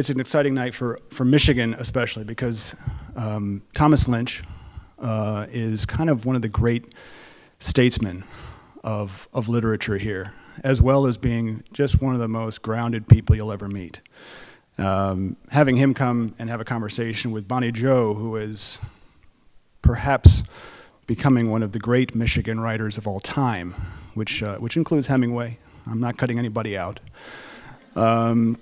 it's an exciting night for, for Michigan, especially because um, Thomas Lynch uh, is kind of one of the great statesmen of, of literature here, as well as being just one of the most grounded people you'll ever meet. Um, having him come and have a conversation with Bonnie Jo, who is perhaps becoming one of the great Michigan writers of all time, which, uh, which includes Hemingway. I'm not cutting anybody out. Um,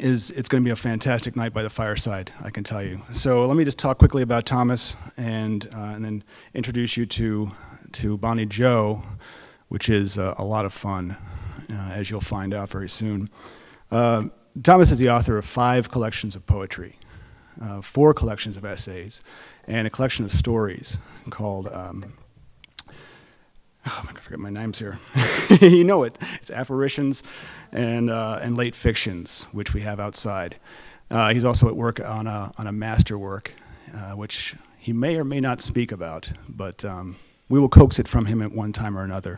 is it's going to be a fantastic night by the fireside, I can tell you. So let me just talk quickly about Thomas and, uh, and then introduce you to, to Bonnie Jo, which is uh, a lot of fun, uh, as you'll find out very soon. Uh, Thomas is the author of five collections of poetry, uh, four collections of essays, and a collection of stories called. Um, oh, I'm gonna forget my names here. you know it. It's apparitions and uh, and late fictions, which we have outside. Uh, he's also at work on a on a master work, uh, which he may or may not speak about, but um, we will coax it from him at one time or another.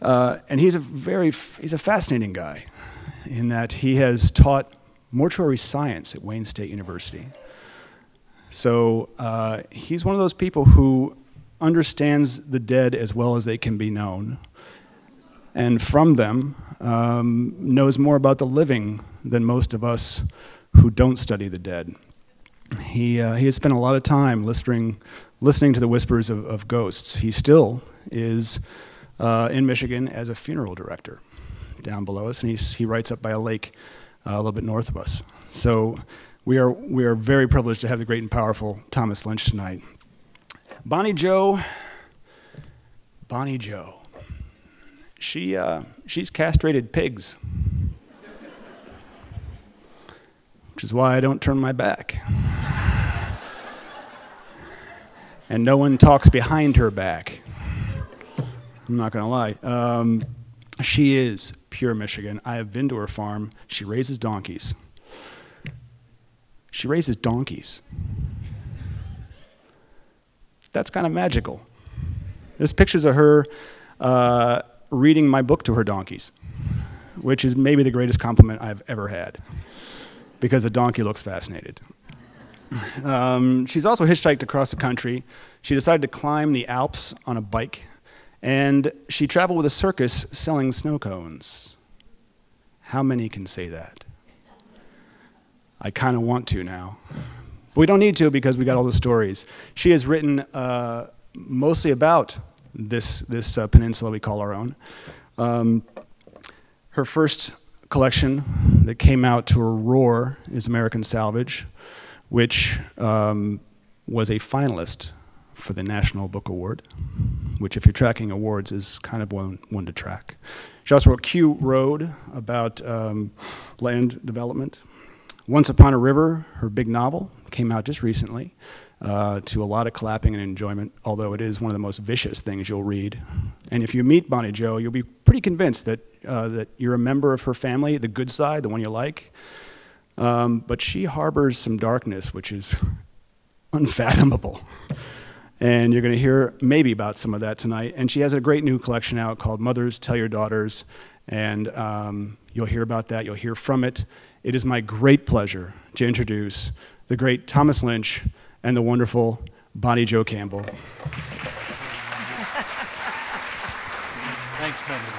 Uh, and he's a very he's a fascinating guy in that he has taught mortuary science at Wayne State University. So uh, he's one of those people who understands the dead as well as they can be known, and from them um, knows more about the living than most of us who don't study the dead. He, uh, he has spent a lot of time listening, listening to the whispers of, of ghosts. He still is uh, in Michigan as a funeral director down below us, and he's, he writes up by a lake uh, a little bit north of us. So we are, we are very privileged to have the great and powerful Thomas Lynch tonight. Bonnie Jo, Bonnie Jo, she, uh, she's castrated pigs, which is why I don't turn my back. and no one talks behind her back. I'm not going to lie. Um, she is pure Michigan. I have been to her farm. She raises donkeys. She raises donkeys. That's kind of magical. There's pictures of her uh, reading my book to her donkeys, which is maybe the greatest compliment I've ever had, because a donkey looks fascinated. Um, she's also hitchhiked across the country. She decided to climb the Alps on a bike and she traveled with a circus selling snow cones. How many can say that? I kind of want to now. But we don't need to because we got all the stories. She has written uh, mostly about this, this uh, peninsula we call our own. Um, her first collection that came out to a roar is American Salvage, which um, was a finalist for the National Book Award, which, if you're tracking awards, is kind of one, one to track. She also wrote Q Road about um, land development. Once Upon a River, her big novel, came out just recently uh, to a lot of clapping and enjoyment, although it is one of the most vicious things you'll read. And if you meet Bonnie Jo, you'll be pretty convinced that, uh, that you're a member of her family, the good side, the one you like. Um, but she harbors some darkness, which is unfathomable. And you're going to hear maybe about some of that tonight. And she has a great new collection out called Mothers Tell Your Daughters. And um, you'll hear about that, you'll hear from it. It is my great pleasure to introduce the great Thomas Lynch and the wonderful Bonnie Jo Campbell. Thanks, Benjamin.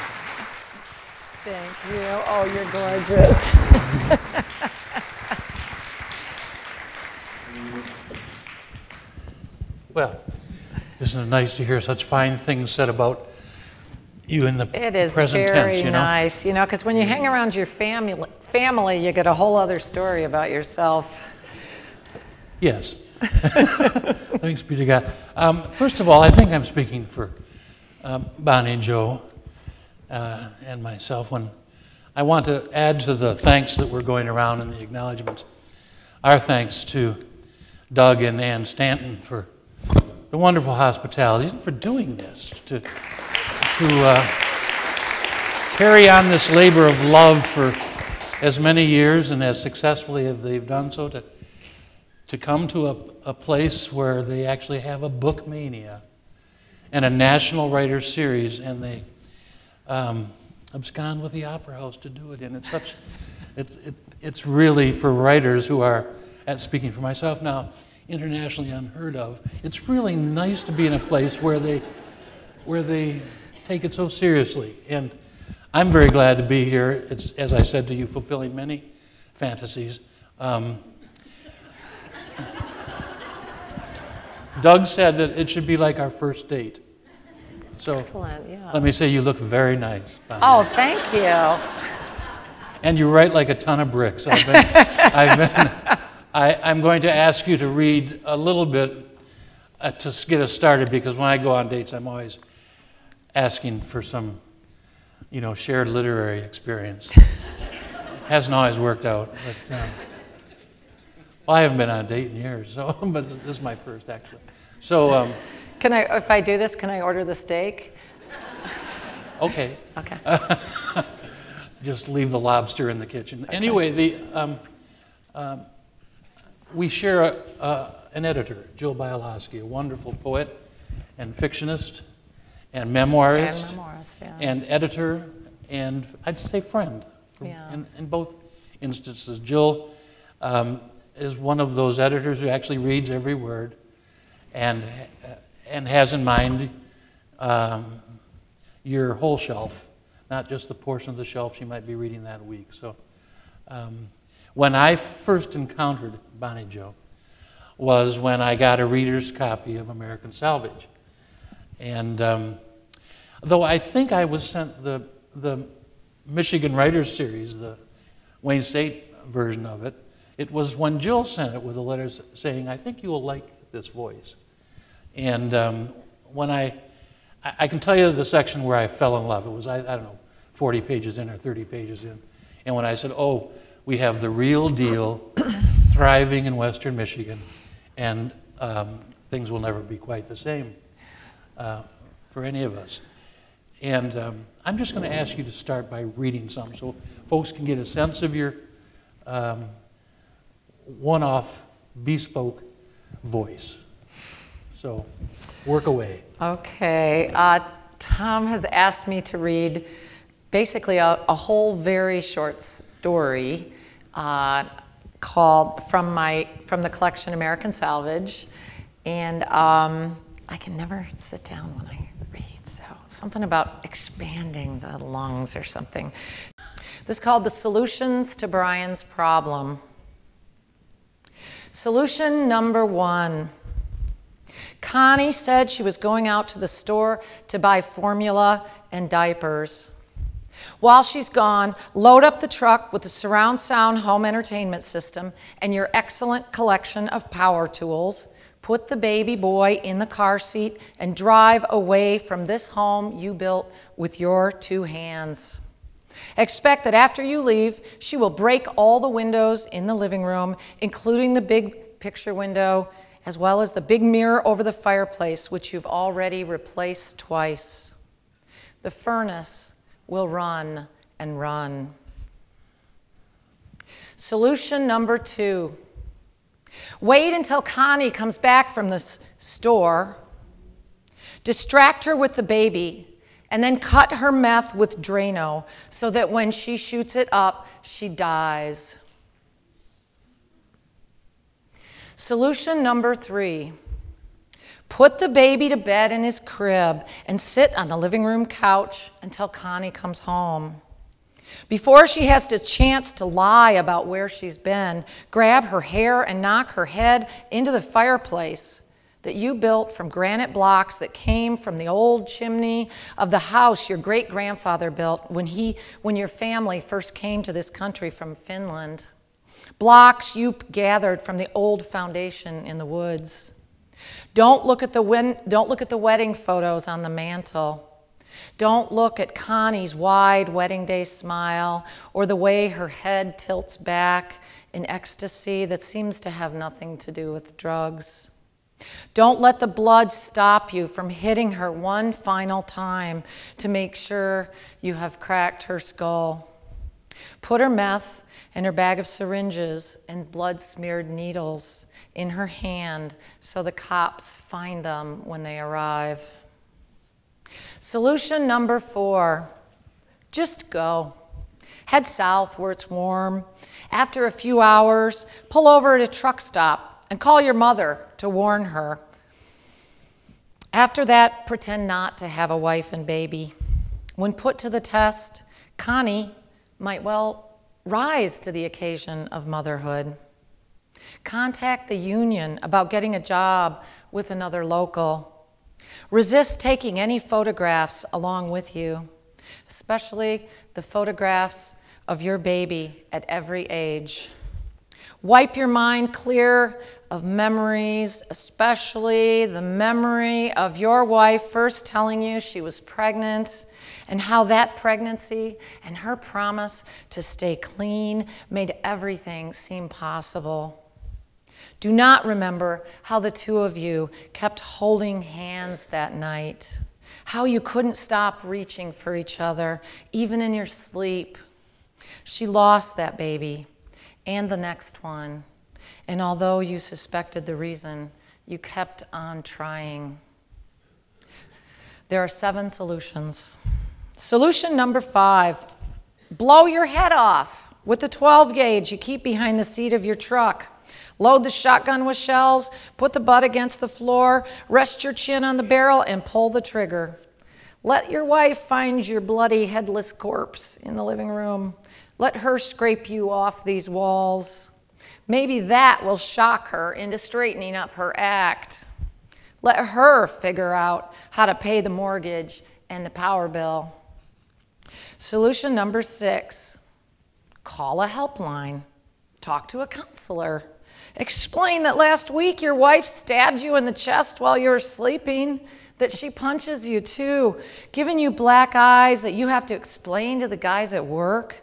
Thank you. Oh, you're gorgeous. Well, isn't it nice to hear such fine things said about you in the It is present very tense, you know? nice, you know, because when you hang around your family, family, you get a whole other story about yourself. Yes. Thanks be to God. Um, first of all, I think I'm speaking for um, Bonnie and Jo uh, and myself when I want to add to the thanks that we're going around in the acknowledgments. Our thanks to Doug and Ann Stanton for the wonderful hospitality and for doing this, to, to uh, carry on this labor of love for as many years and as successfully as they've done so, to, to come to a, a place where they actually have a book mania and a national writers series, and they um, abscond with the Opera House to do it. And it's such, it, it, it's really for writers who are, at speaking for myself now, internationally unheard of. It's really nice to be in a place where they, where they take it so seriously. And I'm very glad to be here. It's, as I said to you, fulfilling many fantasies. Um, Doug said that it should be like our first date. So Excellent, yeah. let me say you look very nice. Oh, thank you. And you write like a ton of bricks. I've been, I've been, I, I'm going to ask you to read a little bit uh, to get us started because when I go on dates, I'm always asking for some, you know, shared literary experience. Hasn't always worked out, but um, well, I haven't been on a date in years, so but this is my first actually. So um, Can I, if I do this, can I order the steak? okay. Okay. just leave the lobster in the kitchen. Anyway, the, um, um, we share a, uh, an editor, Jill Bialosky, a wonderful poet and fictionist and memoirist And memoirist, yeah. and editor and I'd say friend Yeah. in, in both instances. Jill um, is one of those editors who actually reads every word and, uh, and has in mind um, your whole shelf, not just the portion of the shelf she might be reading that week. So, um, when I first encountered Bonnie Jo was when I got a reader's copy of American Salvage. And um, though I think I was sent the, the Michigan Writers Series, the Wayne State version of it, it was when Jill sent it with a letter saying, I think you will like this voice. And um, when I, I, can tell you the section where I fell in love. It was, I, I don't know, 40 pages in or 30 pages in. And when I said, oh, we have the real deal thriving in Western Michigan, and um, things will never be quite the same uh, for any of us. And um, I'm just going to ask you to start by reading some so folks can get a sense of your um, one off, bespoke voice. So work away. Okay, uh, Tom has asked me to read basically a, a whole very short story uh, called from my from the collection American Salvage, and um, I can never sit down when I read. So something about expanding the lungs or something. This is called the solutions to Brian's problem. Solution number one. Connie said she was going out to the store to buy formula and diapers. While she's gone, load up the truck with the surround sound home entertainment system and your excellent collection of power tools. Put the baby boy in the car seat and drive away from this home you built with your two hands. Expect that after you leave, she will break all the windows in the living room, including the big picture window, as well as the big mirror over the fireplace, which you've already replaced twice. The furnace will run and run. Solution number two wait until Connie comes back from the store, distract her with the baby, and then cut her meth with Drano so that when she shoots it up, she dies. Solution number three put the baby to bed in his crib and sit on the living room couch until Connie comes home. Before she has the chance to lie about where she's been, grab her hair and knock her head into the fireplace that you built from granite blocks that came from the old chimney of the house your great grandfather built when, he, when your family first came to this country from Finland. Blocks you gathered from the old foundation in the woods. Don't look at the, win- don't look at the wedding photos on the mantle. Don't look at Connie's wide wedding day smile or the way her head tilts back in ecstasy that seems to have nothing to do with drugs. Don't let the blood stop you from hitting her one final time to make sure you have cracked her skull. Put her meth and her bag of syringes and blood smeared needles in her hand so the cops find them when they arrive. Solution number four just go. Head south where it's warm. After a few hours, pull over at a truck stop and call your mother to warn her. After that, pretend not to have a wife and baby. When put to the test, Connie might well rise to the occasion of motherhood. Contact the union about getting a job with another local. Resist taking any photographs along with you, especially the photographs of your baby at every age. Wipe your mind clear of memories, especially the memory of your wife first telling you she was pregnant and how that pregnancy and her promise to stay clean made everything seem possible. Do not remember how the two of you kept holding hands that night, how you couldn't stop reaching for each other, even in your sleep. She lost that baby and the next one, and although you suspected the reason, you kept on trying. There are seven solutions. Solution number five blow your head off with the 12 gauge you keep behind the seat of your truck. Load the shotgun with shells, put the butt against the floor, rest your chin on the barrel, and pull the trigger. Let your wife find your bloody, headless corpse in the living room. Let her scrape you off these walls. Maybe that will shock her into straightening up her act. Let her figure out how to pay the mortgage and the power bill. Solution number six call a helpline, talk to a counselor. Explain that last week your wife stabbed you in the chest while you were sleeping, that she punches you too, giving you black eyes that you have to explain to the guys at work.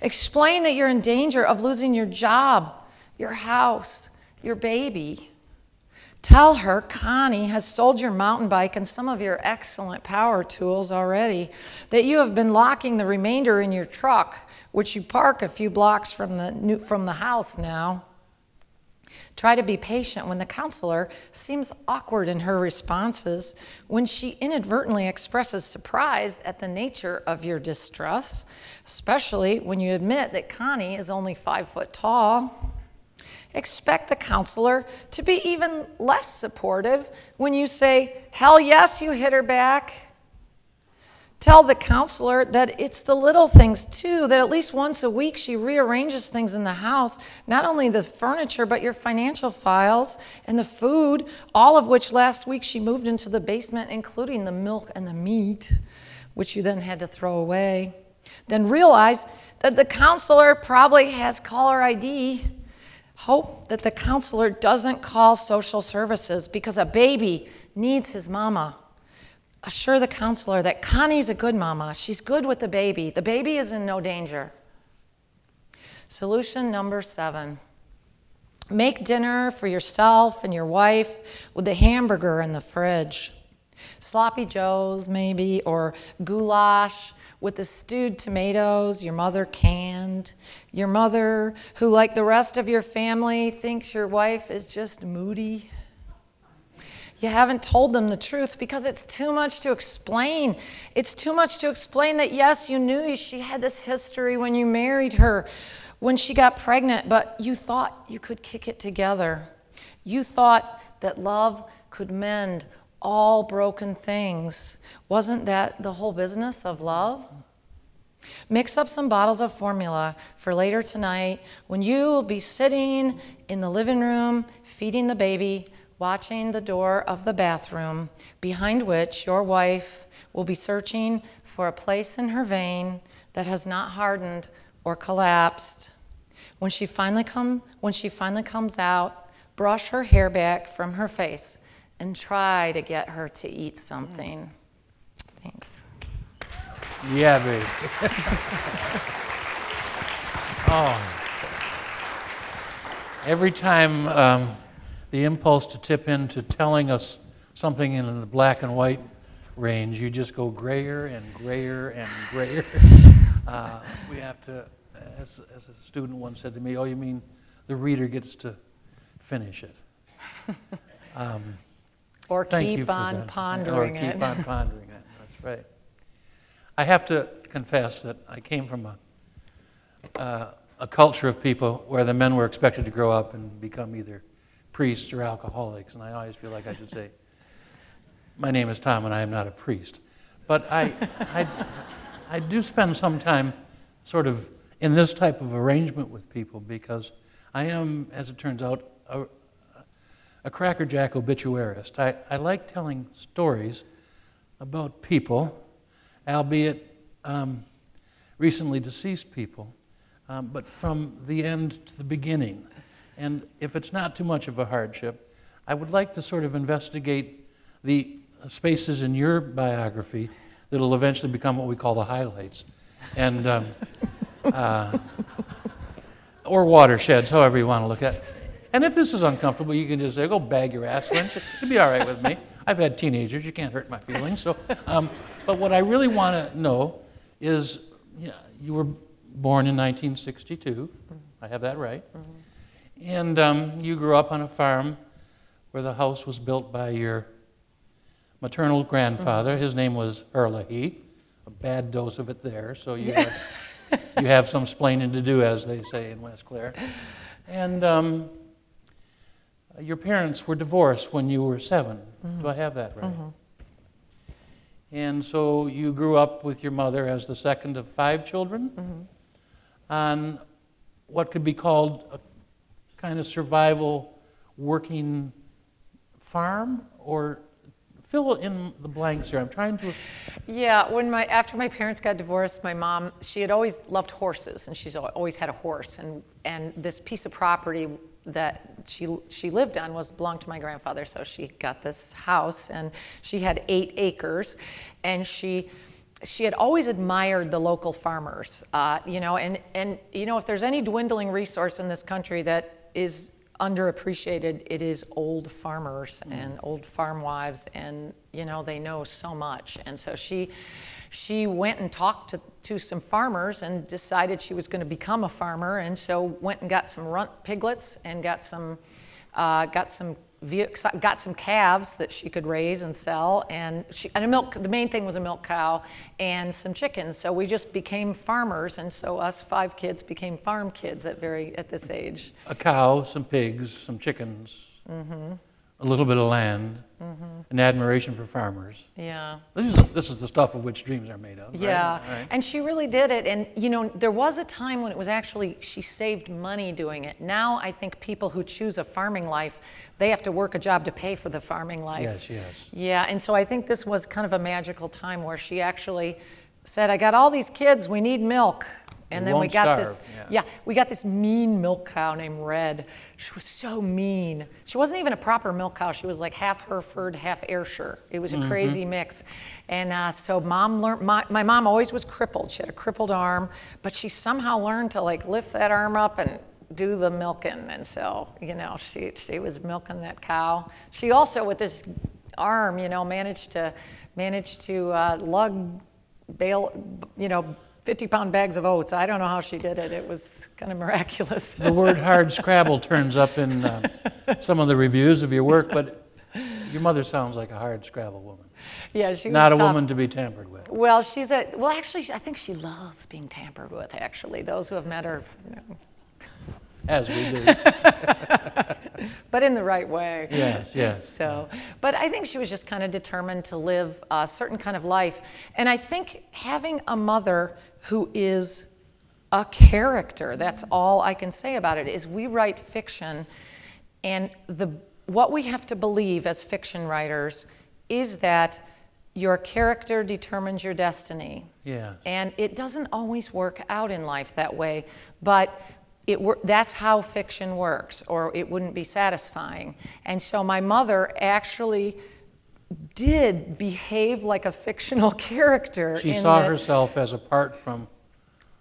Explain that you're in danger of losing your job, your house, your baby. Tell her Connie has sold your mountain bike and some of your excellent power tools already, that you have been locking the remainder in your truck, which you park a few blocks from the, from the house now. Try to be patient when the counselor seems awkward in her responses, when she inadvertently expresses surprise at the nature of your distress, especially when you admit that Connie is only five foot tall. Expect the counselor to be even less supportive when you say, Hell yes, you hit her back. Tell the counselor that it's the little things too, that at least once a week she rearranges things in the house, not only the furniture, but your financial files and the food, all of which last week she moved into the basement, including the milk and the meat, which you then had to throw away. Then realize that the counselor probably has caller ID. Hope that the counselor doesn't call social services because a baby needs his mama assure the counselor that Connie's a good mama. She's good with the baby. The baby is in no danger. Solution number seven make dinner for yourself and your wife with the hamburger in the fridge. Sloppy Joes, maybe, or goulash with the stewed tomatoes your mother canned. Your mother, who, like the rest of your family, thinks your wife is just moody you haven't told them the truth because it's too much to explain. It's too much to explain that, yes, you knew she had this history when you married her, when she got pregnant, but you thought you could kick it together. You thought that love could mend all broken things. Wasn't that the whole business of love? Mix up some bottles of formula for later tonight when you will be sitting in the living room feeding the baby watching the door of the bathroom, behind which your wife will be searching for a place in her vein that has not hardened or collapsed. When she finally, come, when she finally comes out, brush her hair back from her face and try to get her to eat something. Thanks. Yeah, baby. oh. Every time um, the impulse to tip into telling us something in the black and white range, you just go grayer and grayer and grayer. uh, we have to, as, as a student once said to me, oh, you mean the reader gets to finish it. Um, or keep on that. pondering it. Or keep on pondering it, that's right. I have to confess that I came from a uh, a culture of people where the men were expected to grow up and become either priests or alcoholics, and I always feel like I should say, "My name is Tom, and I am not a priest." But I, I, I do spend some time, sort of, in this type of arrangement with people because I am, as it turns out, a, a crackerjack obituarist. I, I like telling stories about people, albeit um, recently deceased people, um, but from the end to the beginning. And if it's not too much of a hardship, I would like to sort of investigate the spaces in your biography that'll eventually become what we call the highlights. And, um, uh, or watersheds, however you want to look at it. And if this is uncomfortable, you can just say, go bag your ass, Lynch. It'll be all right with me. I've had teenagers. You can't hurt my feelings. So, um, but what I really want to know is you, know, you were born in 1962. I have that right. Mm-hmm. And um, you grew up on a farm where the house was built by your maternal grandfather. His name was Herlihy. A bad dose of it there. So you, yeah. have, you have some splaining to do, as they say in West Clare. And um, your parents were divorced when you were 7 mm-hmm. Do I have that right? Mm-hmm. And so you grew up with your mother as the second of five children mm-hmm. on what could be called a kind of survival working farm or fill in the blanks here. I'm trying to. Yeah, when my after my parents got divorced, my mom she had always loved horses, and she's always had a horse, and and this piece of property that she she lived on was belonged to my grandfather. So she got this house, and she had eight acres, and she she had always admired the local farmers, uh, you know, and and you know if there's any dwindling resource in this country that is underappreciated, it is old farmers mm. and old farm wives, and you know they know so much, and so she she went and talked to, to some farmers and decided she was going to become a farmer, and so went and got some runt piglets and got some uh, got some got some calves that she could raise and sell, and, she, and a milk. The main thing was a milk cow and some chickens. So we just became farmers, and so us five kids became farm kids at very at this age. A cow, some pigs, some chickens. Mm-hmm a little bit of land, mm-hmm. an admiration for farmers. Yeah. This is, this is the stuff of which dreams are made of. Yeah. Right? And she really did it. And, you know, there was a time when it was actually, she saved money doing it. Now I think people who choose a farming life, they have to work a job to pay for the farming life. Yes, yes. Yeah. And so I think this was kind of a magical time where she actually said, I got all these kids, we need milk. And then we got starve. this, yeah. yeah, we got this mean milk cow named Red. She was so mean. She wasn't even a proper milk cow. She was like half Hereford, half Ayrshire. It was a mm-hmm. crazy mix. And uh, so mom learned. My, my mom always was crippled. She had a crippled arm, but she somehow learned to like lift that arm up and do the milking. And so you know, she she was milking that cow. She also with this arm, you know, managed to managed to uh, lug bale, you know 50 pound bags of oats. I don't know how she did it. It was kind of miraculous. the word hard scrabble turns up in uh, some of the reviews of your work, but your mother sounds like a hard scrabble woman. Yeah, she was not tough. a woman to be tampered with. Well, she's a well. Actually, I think she loves being tampered with. Actually, those who have met her, you know, as we do. but in the right way. Yes, yes. So, but I think she was just kind of determined to live a certain kind of life. And I think having a mother who is a character, that's all I can say about it, is we write fiction, and the, what we have to believe as fiction writers is that your character determines your destiny. Yeah. And it doesn't always work out in life that way, but it that's how fiction works, or it wouldn't be satisfying. And so my mother actually did behave like a fictional character. She saw herself as apart from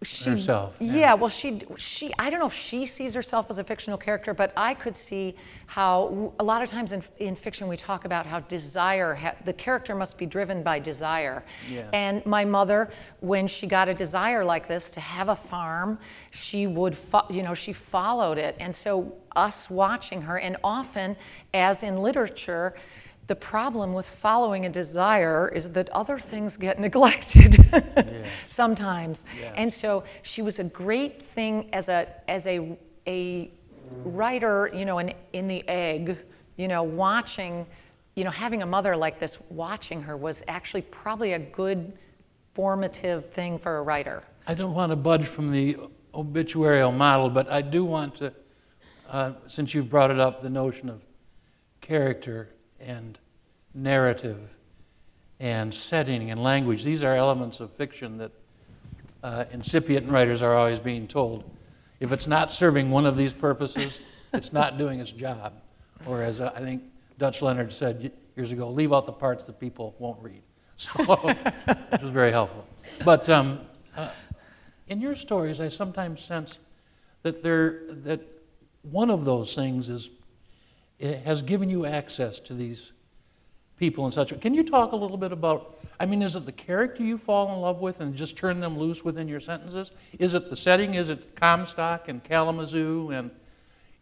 she, herself. Yeah. yeah. well, she, she, I don't know if she sees herself as a fictional character, but I could see how a lot of times in, in fiction we talk about how desire, ha, the character must be driven by desire. Yeah. And my mother, when she got a desire like this to have a farm, she would, you know, she followed it. And so us watching her, and often, as in literature, the problem with following a desire is that other things get neglected sometimes. Yeah. And so she was a great thing as a as a a writer, you know, in, in the egg, you know, watching, you know, having a mother like this watching her was actually probably a good formative thing for a writer. I don't want to budge from the obituarial model, but I do want to, uh, since you've brought it up, the notion of character and narrative and setting and language. These are elements of fiction that uh, incipient writers are always being told. If it's not serving one of these purposes, it's not doing its job. Or as uh, I think Dutch Leonard said years ago, leave out the parts that people won't read. So, which was very helpful. But um, uh, in your stories, I sometimes sense that there that one of those things is it has given you access to these people and such. Can you talk a little bit about i mean is it the character you fall in love with and just turn them loose within your sentences? Is it the setting? Is it comstock and kalamazoo and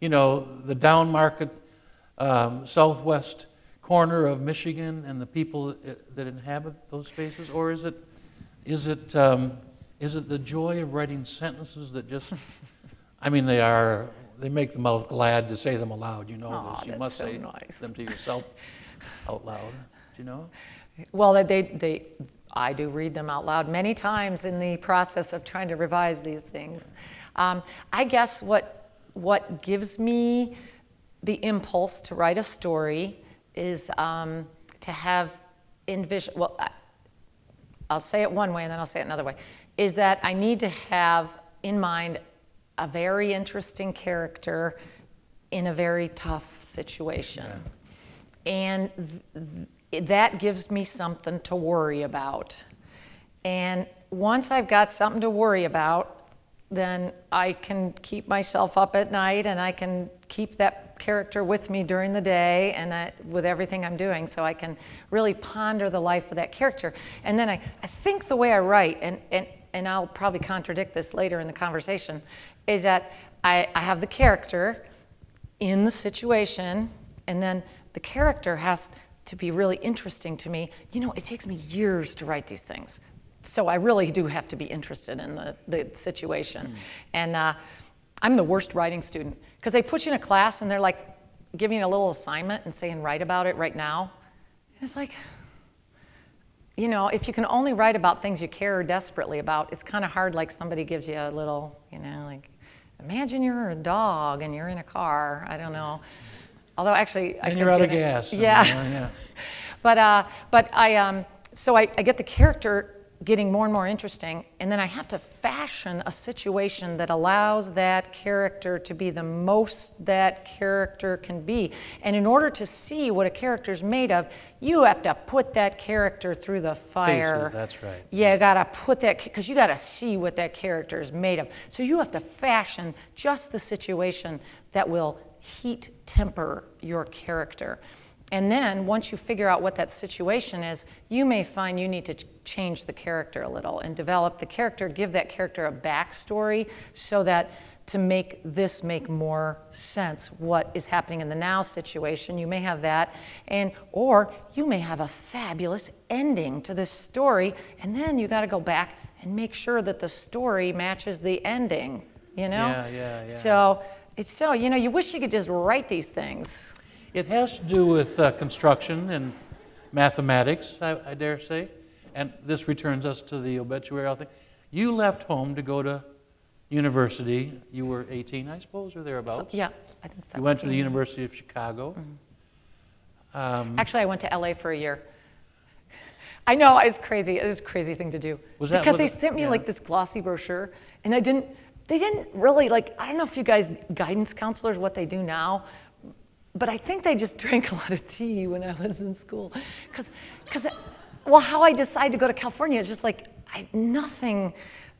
you know the down market um, southwest corner of michigan and the people that, inhabit those spaces? Or is it is it um, is it the joy of writing sentences that just i mean they are they make the mouth glad to say them aloud you know Aw, this you that's must so say nice. them to yourself out loud. Do you know? Well, they, they, I do read them out loud many times in the process of trying to revise these things. Um, I guess what, what gives me the impulse to write a story is um, to have envision, well, I- I'll say it one way and then I'll say it another way, is that I need to have in mind a very interesting character in a very tough situation. And th- th- that gives me something to worry about. And once I've got something to worry about, then I can keep myself up at night and I can keep that character with me during the day and that, with everything I'm doing so I can really ponder the life of that character. And then I, I think the way I write, and, and, and I'll probably contradict this later in the conversation, is that I, I have the character in the situation, and then the character has to be really interesting to me. You know, it takes me years to write these things. So I really do have to be interested in the, the situation. And uh, I'm the worst writing student because they put you in a class and they're like giving you a little assignment and saying, write about it right now. And it's like, you know, if you can only write about things you care desperately about, it's kind of hard like somebody gives you a little, you know, like, imagine you're a dog and you're in a car. I don't know. Although actually, I And could you're out of gas. Yeah. yeah. But, uh, but I, um, so I, I get the character getting more and more interesting, and then I have to fashion a situation that allows that character to be the most that character can be. And in order to see what a character's made of, you have to put that character through the fire. that's right. Yeah, you gotta put that because you gotta see what that character is made of. So you have to fashion just the situation that will heat temper your character. And then once you figure out what that situation is, you may find you need to ch- change the character a little and develop the character, give that character a backstory so that to make this make more sense what is happening in the now situation you may have that. And or you may have a fabulous ending to this story and then you got to go back and make sure that the story matches the ending you know? Yeah, yeah, yeah. so it's so you know you wish you could just write these things It has to do with uh, construction and mathematics, I, I dare say. And this returns us to the obituary thing. You left home to go to university. You were 18, I suppose, or thereabouts. so, yeah i think so. You went to the University of Chicago. Um, actually i went to la for a year I know it's crazy. It's a crazy thing to do. Was that because they it- sent me yeah. like this glossy brochure, and I didn't. They didn't really like. I don't know if you guys guidance counselors what they do now, but I think they just drank a lot of tea when I was in school, because, because, well, how I decided to go to California is just like I nothing.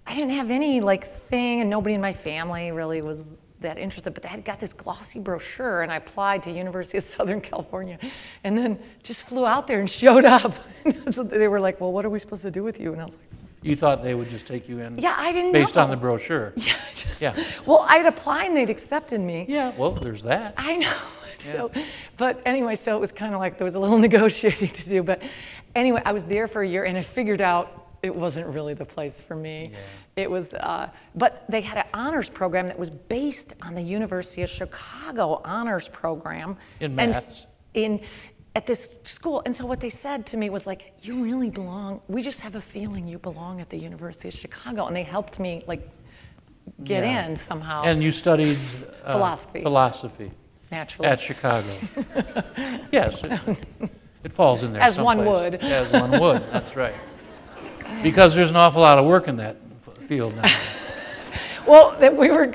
I didn't have any like thing, and nobody in my family really was that interested. But they had got this glossy brochure, and I applied to University of Southern California, and then just flew out there and showed up. so they were like, "Well, what are we supposed to do with you?" And I was like, you thought they would just take you in "Yeah, I didn't based know." on the brochure. Yeah, just, Yeah. Well, I'd applied and they'd accepted me. Yeah, well, there's that. I know. so, but anyway, so it was kind of like there was a little negotiating to do. But anyway, I was there for a year and I figured out it wasn't really the place for me. It was, uh, but they had an honors program that was based on the University of Chicago honors program. In And in at this school and so what they said to me was like you really belong we just have a feeling you belong at the university of chicago and they helped me like get Yeah. in somehow And you studied uh, Philosophy. philosophy naturally at Chicago. yes, it, it falls in there. As one would. As one would. That's right. Because there's an awful lot of work in that field now. well that we were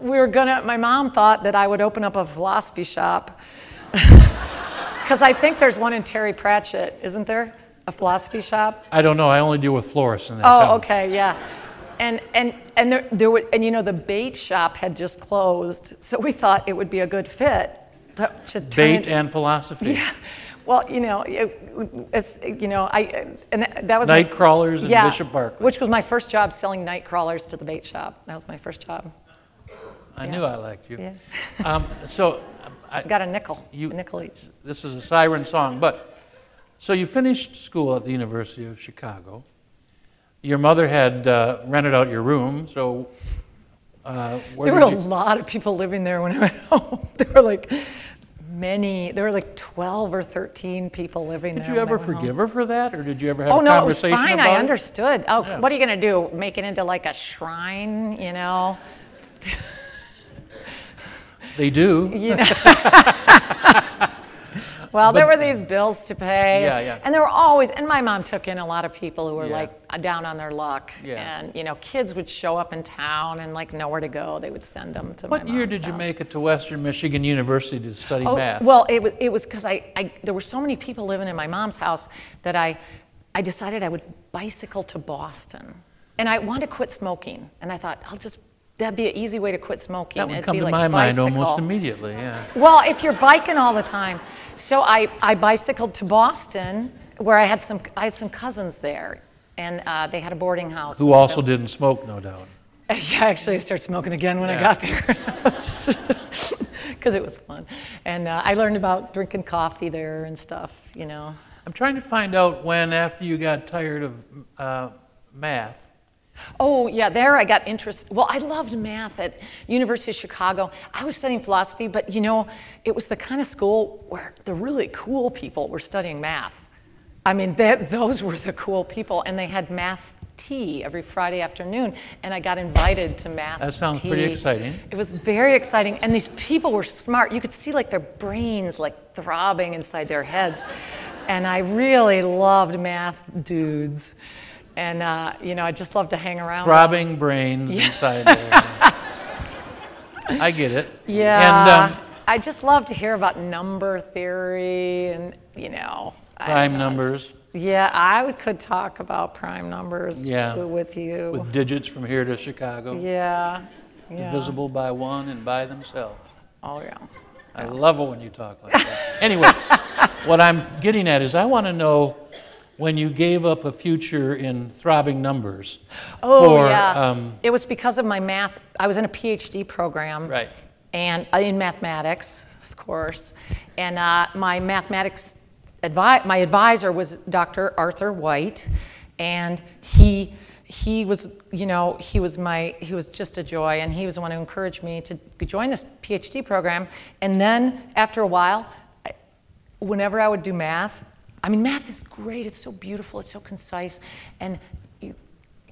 we were gonna my mom thought that i would open up a philosophy shop because i think there's one in terry pratchett isn't there a philosophy shop I don't know. I only deal with florists in that Oh, town. okay, yeah. And, and, and there, there were, and you know, the bait shop had just closed, so we thought it would be a good fit to, to Bait it- and philosophy. Yeah. Well, you know, it, you know, I, and that, that was my- Night crawlers in yeah, Bishop Berkeley. Which was my first job selling night crawlers to the bait shop. That was my first job. I Yeah. knew I liked you. Yeah. Um, so I, Got a nickel, You- a nickel each. this is a siren song, but so you finished school at the University of Chicago. Your mother had uh, rented out your room, so uh, There were a lot of people living there when I went home. There were like many, there were like 12 or 13 people living Did there. Did you ever went home. forgive her for that, or did you ever have Oh, a no, it was conversation fine. I understood. Oh, Yeah. what are you going to do? Make it into like a shrine, you know? They do. You know? well, there were these bills to pay. Yeah, yeah. And there were always, and my mom took in a lot of people who were Yeah. like uh, down on their luck. Yeah. And, you know, kids would show up in town and like nowhere to go. They would send them to What year did you house. make it to Western Michigan University to study Oh, math? well, it was it was because I, I there were so many people living in my mom's house that I I decided I would bicycle to Boston, and I wanted to quit smoking, and I thought I'll just that'd be an easy way to quit smoking. that would It'd come be to like my mind almost immediately. Yeah. Well, if you're biking all the time, so I, I bicycled to Boston, where I had some I had some cousins there, and uh, they had a boarding house. Who also so- didn't smoke, no doubt. Yeah, actually, I started smoking again when I got there because it was fun, and uh, I learned about drinking coffee there and stuff. You know. I'm trying to find out when, after you got tired of uh, math, Oh yeah, there I got interest. Well, I loved math at University of Chicago. I was studying philosophy, but you know, it was the kind of school where the really cool people were studying math. I mean, that, those were the cool people, and they had math tea every Friday afternoon, and I got invited to math. That sounds pretty exciting. It was very exciting, and these people were smart. You could see like their brains like throbbing inside their heads, and I really loved math dudes, and uh, you know I just love to hang around. throbbing brains inside there. I get it. Yeah, And um, I just love to hear about number theory and you know Prime know, numbers. Yeah, I could talk about prime numbers Yeah. with you. with digits from here to Chicago, yeah, yeah. divisible by one and by themselves. Oh yeah. I love it when you talk like that. Anyway, what I'm getting at is I want to know when you gave up a future in throbbing numbers Oh for yeah. um, it was because of my math. I was in a PhD program. Right. And uh, in mathematics, of course. And uh, my mathematics advi- my advisor was Dr. Arthur White, and he he was you know he was my he was just a joy, and he was the one who encouraged me to join this PhD program. And then after a while, I, whenever I would do math, I mean, math is great. It's so beautiful. It's so concise, and you,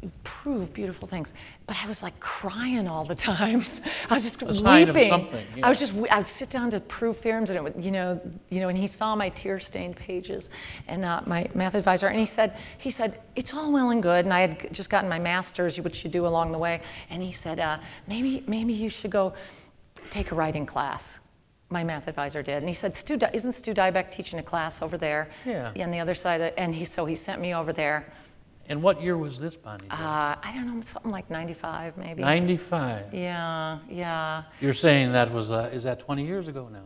you prove beautiful things. But I was like crying all the time. I was just A sign of weeping. something, I was just I would sit down to prove theorems, and it would, you know, you know, and he saw my tear-stained pages, and uh, my math advisor, and he said, he said, it's all well and good, and I had just gotten my master's, which you do along the way, and he said, uh, maybe, maybe you should go take a writing class. My math advisor did, and he said, Stu, isn't Stu Dybek teaching a class over there? Yeah. On the other side, of, and he so he sent me over there. and what year was this, Bonnie? Uh, I don't know, something like 95 maybe. 95. Yeah, yeah. You're saying that was, uh, is that 20 years ago now?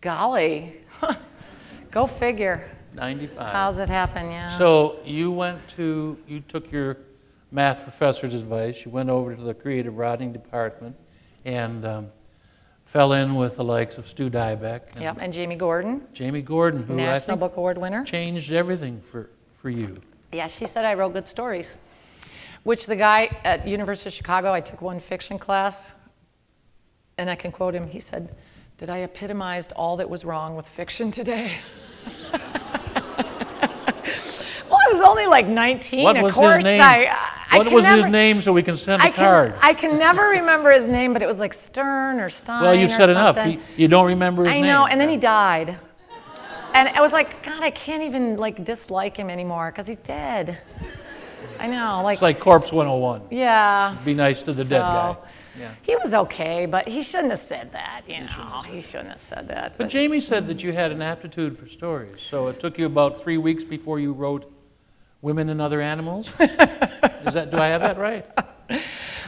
Golly, go figure. 95. How's it happen? Yeah. So you went to, you took your math professor's advice, you went over to the creative writing department, and um, fell in with the likes of Stu Dybek and Yep, and Jaimy Gordon, Jaimy Gordon, who I National think Book Award winner. changed everything for, for you. Yeah, she said I wrote good stories. Which the guy at University of Chicago, I took one fiction class, and I can quote him. He said, "That I epitomized all that was wrong with fiction today." well, I was only like 19. What of course, his name? I. I what was his name so we can send a I can, card? I can never remember his name, but it was like Stern or Stein. well, you've said enough. something. You, don't remember his I name. know, and then he died. And I was like, God, I can't even like dislike him anymore because he's dead. I know, like, It's like Corpse 101. yeah. Be nice to the dead guy. Yeah. He was okay, but he shouldn't have said that, you know. He shouldn't have said that. But Jaimy said that you had an aptitude for stories, so it took you about three weeks before you wrote Women and Other Animals. Is that, do I have that right?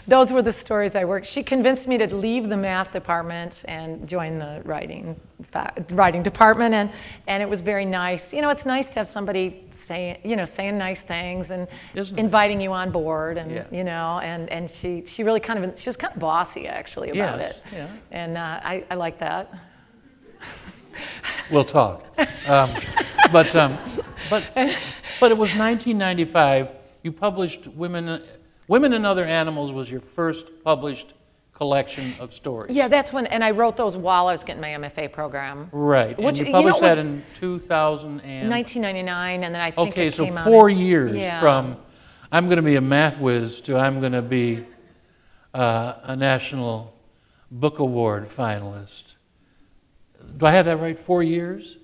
Those were the stories I worked. She convinced me to leave the math department and join the writing writing department, and, and it was very nice. You know, it's nice to have somebody saying, you know, saying nice things and Isn't it? inviting you on board, and Yeah. you know, and, and she she really kind of she was kind of bossy actually about Yes, it, yeah. and uh, I I like that. We'll talk. Um, but, um, but, but it was 1995. You published Women, Women and Other Animals was your first published collection of stories. Yeah, that's when, and I wrote those while I was getting my MFA program. Right. Which, and you you know, published that in 2000 and 1999, and then I think Okay, it so four years yeah. from I'm going to be a math whiz to I'm going to be uh, a National Book Award finalist. Do I have that right? Four years?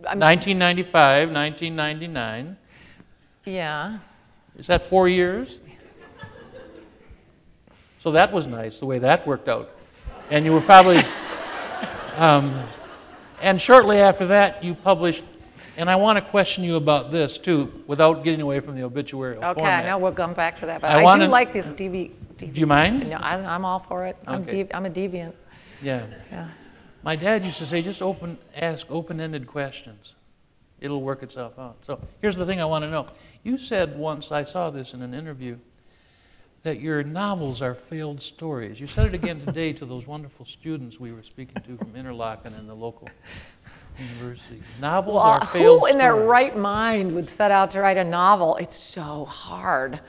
1995, 1999. Yeah. Is that four years? So that was nice, the way that worked out. And you were probably, um, and shortly after that, you published, and I want to question you about this too, without getting away from the obituary Okay, format. I know we'll come back to that, but I I, wanna- do like this DV. Do you mind? No, I, I'm all for it. I'm, Okay. I'm a deviant. Yeah. Yeah. My dad used to say, just open, ask open-ended questions. It'll work itself out. So here's the thing I want to know. You said once, I saw this in an interview, that your novels are failed stories. You said it again today to those wonderful students we were speaking to from Interlochen and the local university. Novels Well, are failed who in their right mind would set out to write a novel? It's so hard.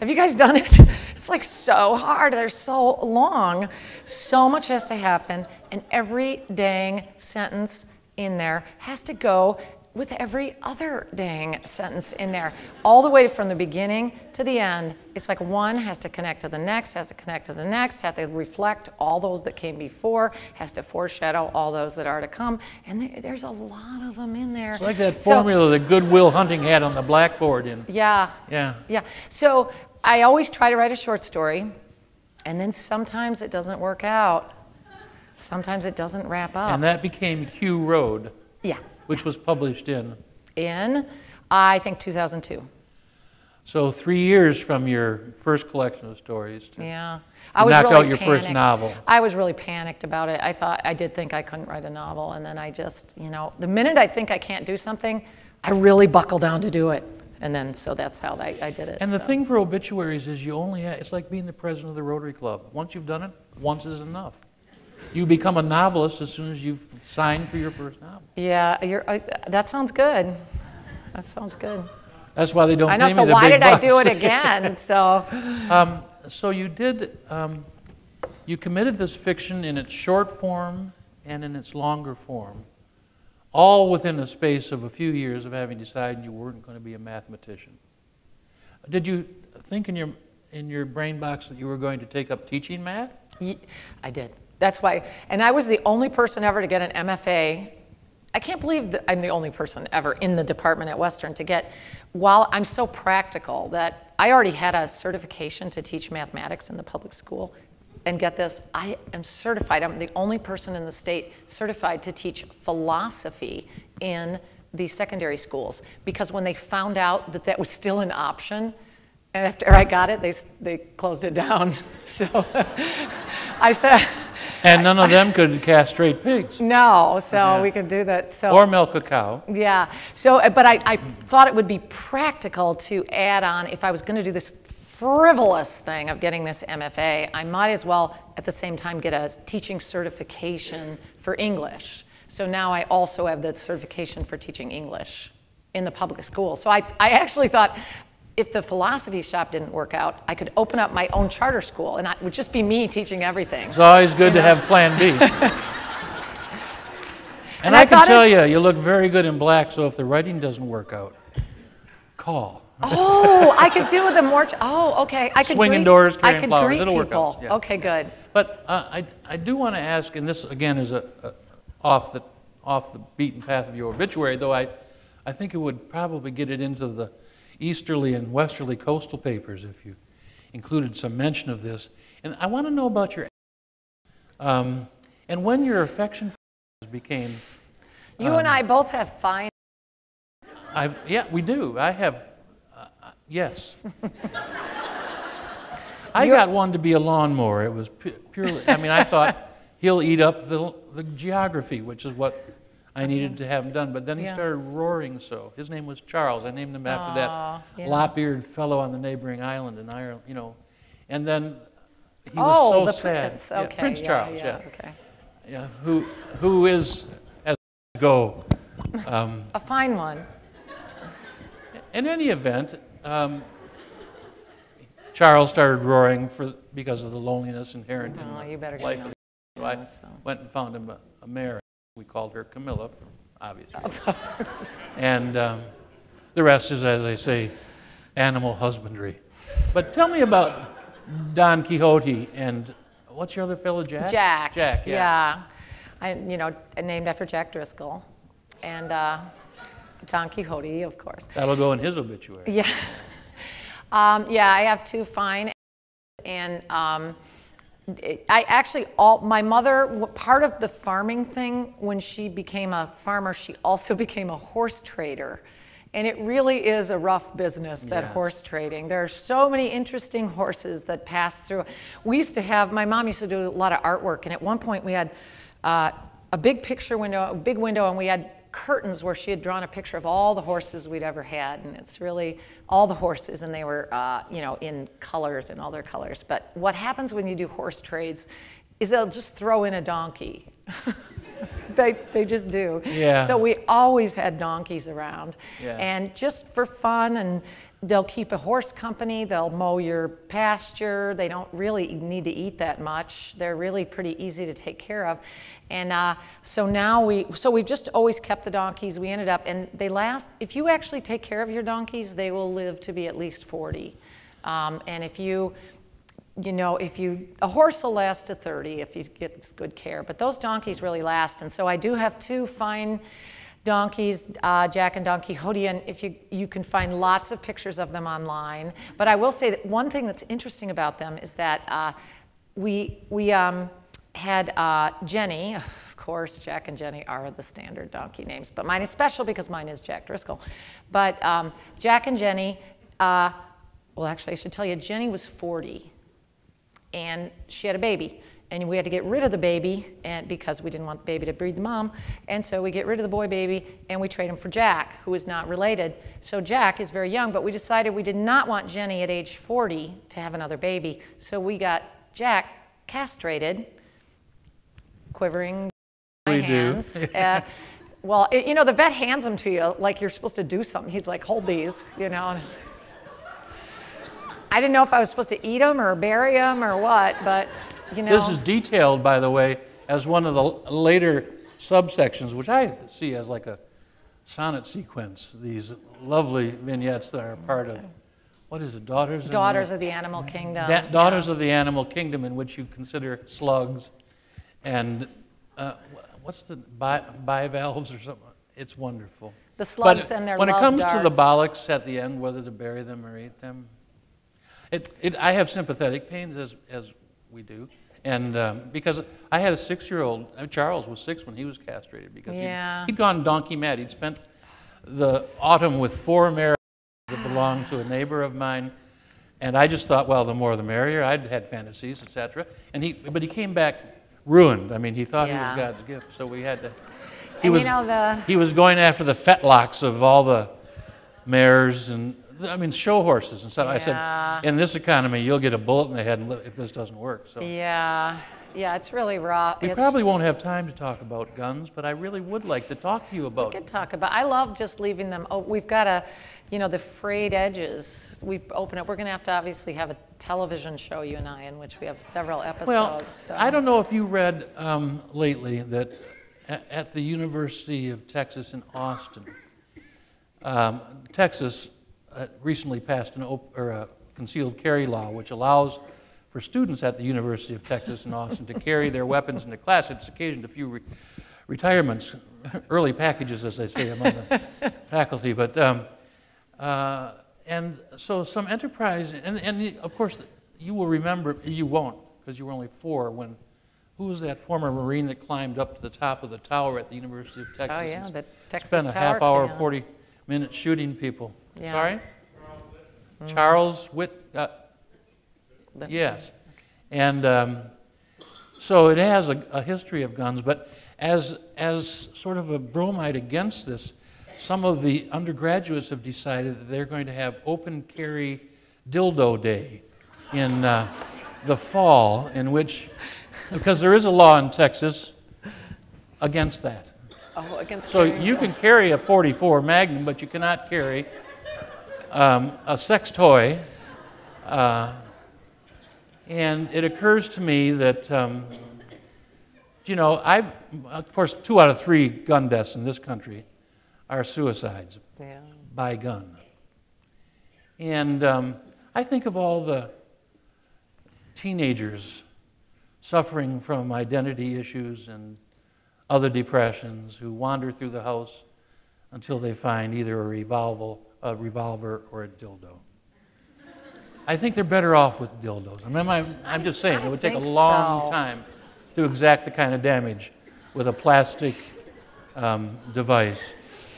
Have you guys done it? It's like so hard. They're so long. So much has to happen, and every dang sentence in there has to go with every other dang sentence in there, all the way from the beginning to the end. It's like one has to connect to the next, has to connect to the next, has to reflect all those that came before, has to foreshadow all those that are to come, and there's a lot of them in there. It's like that So- formula that Goodwill Hunting had on the blackboard in, yeah. yeah. Yeah. So I always try to write a short story, and then sometimes it doesn't work out. Sometimes it doesn't wrap up. And that became Q Road, yeah. which was published in. In, I think 2002. So three years from your first collection of stories to Yeah. You was knocked really out your first novel. I was really panicked about it. I thought I did think I couldn't write a novel, and then I just, you know, the minute I think I can't do something, I really buckle down to do it. And then, so that's how I, I did it. And the so. thing for obituaries is you only have, it's like being the president of the Rotary Club. Once you've done it, once is enough. You become a novelist as soon as you've signed for your first novel. Yeah, you're, I, that sounds good. That sounds good. That's why they don't I know. So why did I do it again? So um, so you did, um, you committed this fiction in its short form and in its longer form, all within a space of a few years of having decided you weren't going to be a mathematician. Did you think in your, in your brain box that you were going to take up teaching math? I did. That's why. And I was the only person ever to get an MFA. I can't believe that I'm the only person ever in the department at Western to get. While I'm so practical that I already had a certification to teach mathematics in the public school. And get this, I am certified. I'm the only person in the state certified to teach philosophy in the secondary schools because when they found out that that was still an option, and after I got it, they, they closed it down. So I said, And none of them could castrate pigs no, so Yeah. we could do that. So or milk a cow. yeah. So, but I, I thought it would be practical to add on if I was going to do this frivolous thing of getting this MFA, I might as well at the same time get a teaching certification for English. So now I also have the certification for teaching English in the public school. So I, I actually thought if the philosophy shop didn't work out, I could open up my own charter school and it would just be me teaching everything. It's always good to have Plan B. and, And I, I can tell it- you, you look very good in black. So if the writing doesn't work out, call. Oh, I could do the more. Oh, okay. I could Swinging greet, doors, I carrying could flowers. It'll work people. out, yeah. Okay, good. But uh, I, I do want to ask, and this again is a, a off the off the beaten path of your obituary, though I, I think it would probably get it into the easterly and westerly coastal papers if you included some mention of this. And I want to know about your um, and when your affection became. You and I both have fine. I've, yeah, we do. I have, yes. I You're- got one to be a lawnmower. It was pu- purely, I mean, I thought he'll eat up the, the geography, which is what I needed to have him done. But then he Yeah. started roaring so. His name was Charles. I named him after Aw, that yeah. lop-eared fellow on the neighboring island in Ireland, you know. And then he oh, was so the sad. prince. Yeah, Prince Charles, yeah, yeah. Okay. yeah. Who, who is, as go, um, A fine one. In any event, um, Charles started roaring for, because of the loneliness inherent in Oh, you better life. him. So I went and found him a, a mare. We called her Camilla, for obvious reasons. and um, the rest is, as I say, animal husbandry. But tell me about Don Quixote and what's your other fellow, Jack? Jack. Jack, yeah. Yeah. I, you know, named after Jack Driscoll, and uh, Don Quixote, of course. That'll go in his obituary. Yeah. Um, yeah, I have two fine, and um, it- I actually all my mother part of the farming thing when she became a farmer, she also became a horse trader. And it really is a rough business, that Yeah. horse trading. There are so many interesting horses that pass through. We used to have, my mom used to do a lot of artwork, and at one point we had uh, a big picture window, a big window, and we had curtains where she had drawn a picture of all the horses we'd ever had. And it's really all the horses, and they were, uh, you know, in colors and all their colors. But what happens when you do horse trades is they'll just throw in a donkey. they, they just do. Yeah. So we always had donkeys around. Yeah. And just for fun, and they'll keep a horse company, they'll mow your pasture. They don't really need to eat that much. They're really pretty easy to take care of. And uh, so now we, so we've just always kept the donkeys. We ended up, and they last, if you actually take care of your donkeys, they will live to be at least 40. Um, and if you, you know, if you, a horse will last to 30 if you get good care, but those donkeys really last. And so I do have two fine donkeys, uh, Jack and Don Quixote, and if you, you can find lots of pictures of them online. But I will say that one thing that's interesting about them is that uh, we, we um, had uh, Jenny, of course, Jack and Jenny are the standard donkey names, but mine is special because mine is Jack Driscoll. But um, Jack and Jenny, uh, well, actually, I should tell you, Jenny was 40 and she had a baby. And we had to get rid of the baby and because we didn't want the baby to breed the mom. And so we get rid of the boy baby and we trade him for Jack, who is not related. So Jack is very young, but we decided we did not want Jenny at age 40 to have another baby. So we got Jack castrated, quivering my We do. hands. Uh, well, you know, the vet hands them to you like you're supposed to do something. He's like, hold these, you know. I didn't know if I was supposed to eat them or bury them or what, but you know. This is detailed, by the way, as one of the later subsections, which I see as like a sonnet sequence. These lovely vignettes that are part of, what is it, Daughters? in the- Daughters of the Animal Kingdom. Da- Daughters of the Animal Kingdom, in which you consider slugs and uh, what's the bi- bivalves or something? It's wonderful. The slugs but and their when it comes to the darts. bollocks at the end, whether to bury them or eat them, it, it, I have sympathetic pains as, as we do. And um, because I had a six year old, Charles was six when he was castrated because Yeah. he'd, he'd gone donkey mad. He'd spent the autumn with four mares that belonged to a neighbor of mine. And I just thought, well, the more the merrier. I'd had fantasies, etc. And he, but he came back ruined. I mean, he thought Yeah. he was God's gift, so we had to. He And you know, the- he was going after the fetlocks of all the mares, and I mean, show horses and stuff. I said, in this economy, you'll get a bullet in the head if this doesn't work. So Yeah, yeah, it's really raw. we It's- probably won't have time to talk about guns, but I really would like to talk to you about. We could talk about, I love just leaving them, oh, we've got a, you know, the frayed edges. We open it, we're going to have to obviously have a television show, you and I, in which we have several episodes. Well, so- I don't know if you read um, lately that at the University of Texas in Austin, um, Texas uh, recently passed an op- or a concealed carry law, which allows for students at the University of Texas in Austin to carry their weapons into class. It's occasioned a few re- retirements, early packages, as they say among the faculty. But um, uh, and so some enterprise, and, and of course, you will remember, you won't, because you were only four when, who was that former Marine that climbed up to the top of the tower at the University of Texas? Oh, yeah, the Texas Spent a Tower half hour. 40 minutes shooting people. Yeah. Sorry? Charles Whit, uh, yes. And um, so it has a, a history of guns, but as, as sort of a bromide against this, some of the undergraduates have decided that they're going to have open carry dildo day in uh, the fall, in which, because there is a law in Texas against that. Oh, against So you can carry a 44 Magnum, but you cannot carry um, a sex toy. Uh, and it occurs to me that, um, you know, I've, of course, two out of three gun deaths in this country are suicides Yeah. by gun. And um, I think of all the teenagers suffering from identity issues and other depressions who wander through the house until they find either a revolver, a revolver or a dildo. I think they're better off with dildos. I mean, I'm, I'm just saying, I it would take a long so. time to exact the kind of damage with a plastic um, device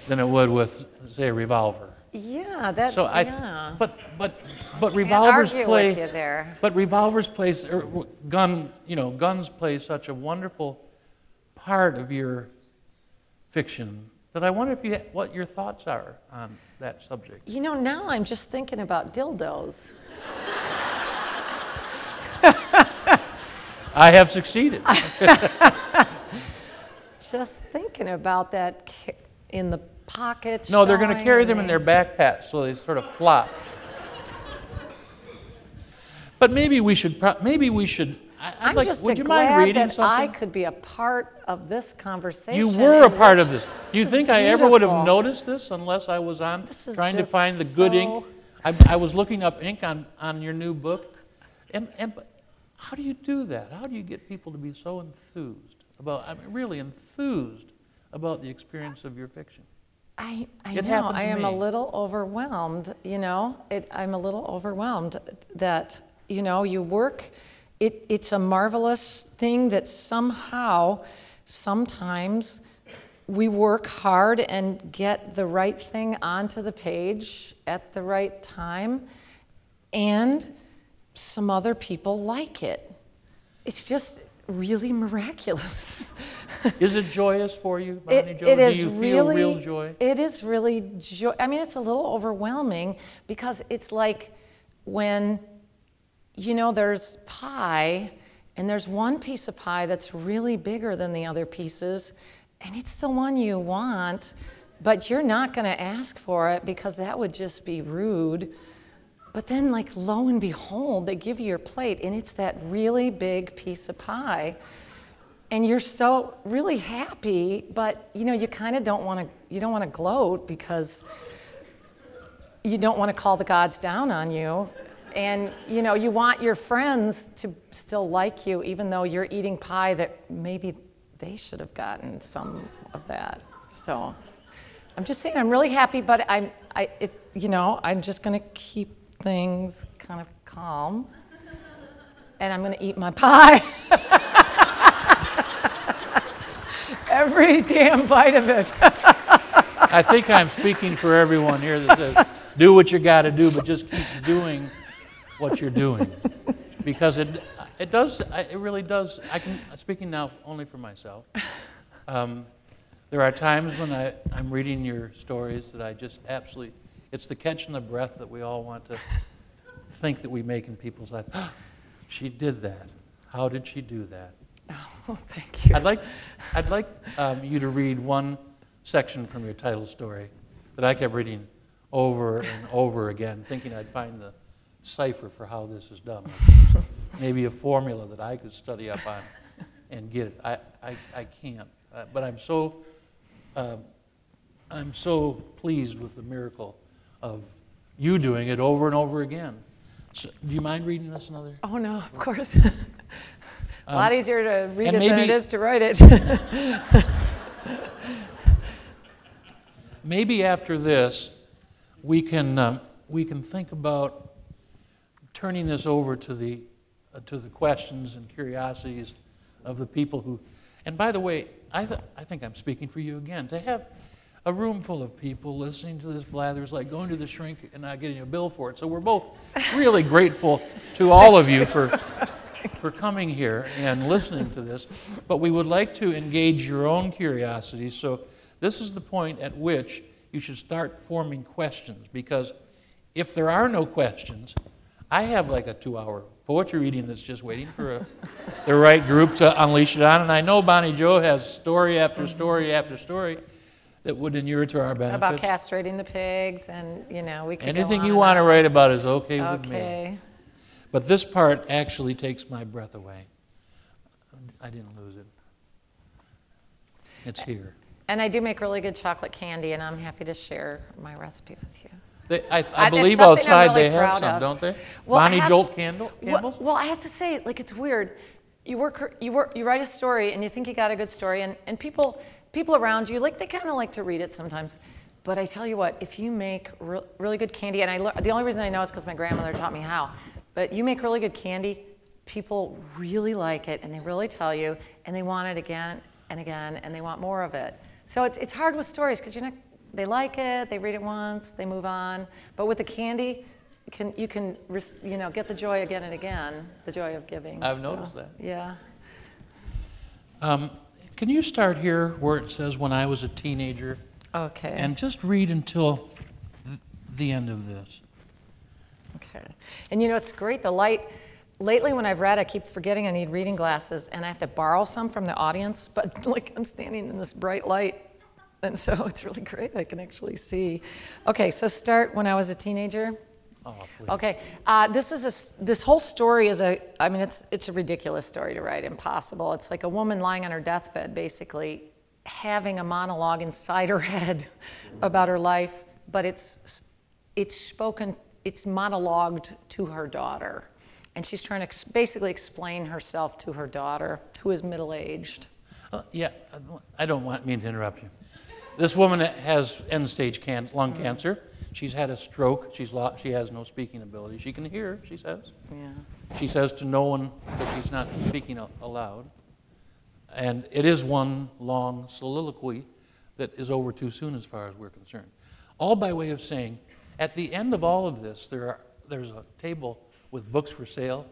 than it would with, say, a revolver. Yeah, that, So I, yeah. but but but revolvers play. with you there. But revolvers play or gun. You know, guns play such a wonderful part of your fiction that I wonder if you what your thoughts are on that subject. You know, now I'm just thinking about dildos. I have succeeded. Just thinking about that in the pocket. no, they're going to carry them in their backpacks so they sort of flop. But maybe we should. Maybe we should. I, I'm like, just would you glad mind reading that I could be a part of this conversation. You were a part of this. Do you think I ever would have noticed this unless I was on This is trying to find the good ink? I, I was looking up ink on, on your new book. And, and how do you do that? How do you get people to be so enthused about, I mean, really enthused about the experience of your fiction? I, I It know. I am a little overwhelmed. You know, it, I'm a little overwhelmed that you know you work. It, it's a marvelous thing that somehow, sometimes, we work hard and get the right thing onto the page at the right time, and some other people like it. It's just really miraculous. Is it joyous for you, Bonnie It, Jo? it do is you feel really, real joy? It is really joy. I mean, it's a little overwhelming because it's like when, you know, there's pie and there's one piece of pie that's really bigger than the other pieces, and it's the one you want, but you're not going to ask for it because that would just be rude. But then, like, lo and behold, they give you your plate, and it's that really big piece of pie and you're so really happy but you know you kind of don't want to you don't want to gloat because you don't want to call the gods down on you and you know you want your friends to still like you even though you're eating pie that maybe they should have gotten some of that. So i'm just saying i'm really happy but i'm i it, you know i'm just going to keep things kind of calm. And i'm going to eat my pie. Every damn bite of it. I think I'm speaking for everyone here that says, do what you got to do, but just keep doing what you're doing. Because it, it does, it really does. I can, speaking now only for myself, um, there are times when I, I'm reading your stories that I just absolutely It's the catch in the breath that we all want to think that we make in people's lives. she did that. How did she do that? Oh, thank you. I'd like, I'd like um, you to read one section from your title story that I kept reading over and over again, thinking I'd find the cipher for how this is done. Maybe a formula that I could study up on and get it. I, I, I can't. Uh, but I'm so, uh, I'm so pleased with the miracle of you doing it over and over again. So, do you mind reading this another? Oh, no, of course. A lot easier to read and it than it is to write it. maybe after this, we can, um, we can think about turning this over to the, uh, to the questions and curiosities of the people who, and by the way, I, th- I think I'm speaking for you again, to have a room full of people listening to this blather is like going to the shrink and not getting a bill for it. So we're both really grateful to all of you for, for coming here and listening to this. But we would like to engage your own curiosity. So this is the point at which you should start forming questions because if there are no questions, I have like a two hour poetry reading that's just waiting for a, the right group to unleash it on. And I know Bonnie Jo has story after mm-hmm. story after story that would inure to our benefit. About castrating the pigs and, you know, we could go Anything you want to write about is okay with me. Okay. But this part actually takes my breath away. I didn't lose it. It's here. And I do make really good chocolate candy, and I'm happy to share my recipe with you. They, I, I- I believe outside really they have some, of. don't they? Well, Bonnie have- Jolt Candle, Well, well, I have to say, like, it's weird. You work, you work, you write a story, and you think you got a good story, and, and people, people around you, like, they kind of like to read it sometimes. But I tell you what, if you make re- really good candy, and I, the only reason I know is because my grandmother taught me how. But you make really good candy, people really like it, and they really tell you, and they want it again and again, and they want more of it. So it's, it's hard with stories because you're not, they like it, they read it once, they move on. But with the candy, you can, you can you know, get the joy again and again, the joy of giving. I've so, noticed that. Yeah. Um, can you start here where it says when I was a teenager Okay. and just read until th- the end of this? Okay. And you know, it's great. The light, lately when I've read, I keep forgetting I need reading glasses and I have to borrow some from the audience, but like I'm standing in this bright light. And so it's really great. I can actually see. Okay, so start when I was a teenager. Oh. Okay, uh, this is a this whole story is a. I mean, it's it's a ridiculous story to write. Impossible. It's like a woman lying on her deathbed, basically having a monologue inside her head about her life, but it's it's spoken. It's monologued to her daughter, and she's trying to basically explain herself to her daughter, who is middle aged. Uh, yeah, I don't- I don't want mean to interrupt you. This woman has end-stage can- lung cancer. She's had a stroke. She's lo- she has no speaking ability. She can hear, she says. Yeah. She says to no one that she's not speaking aloud. And it is one long soliloquy that is over too soon as far as we're concerned. All by way of saying, at the end of all of this, there are, there's a table with books for sale.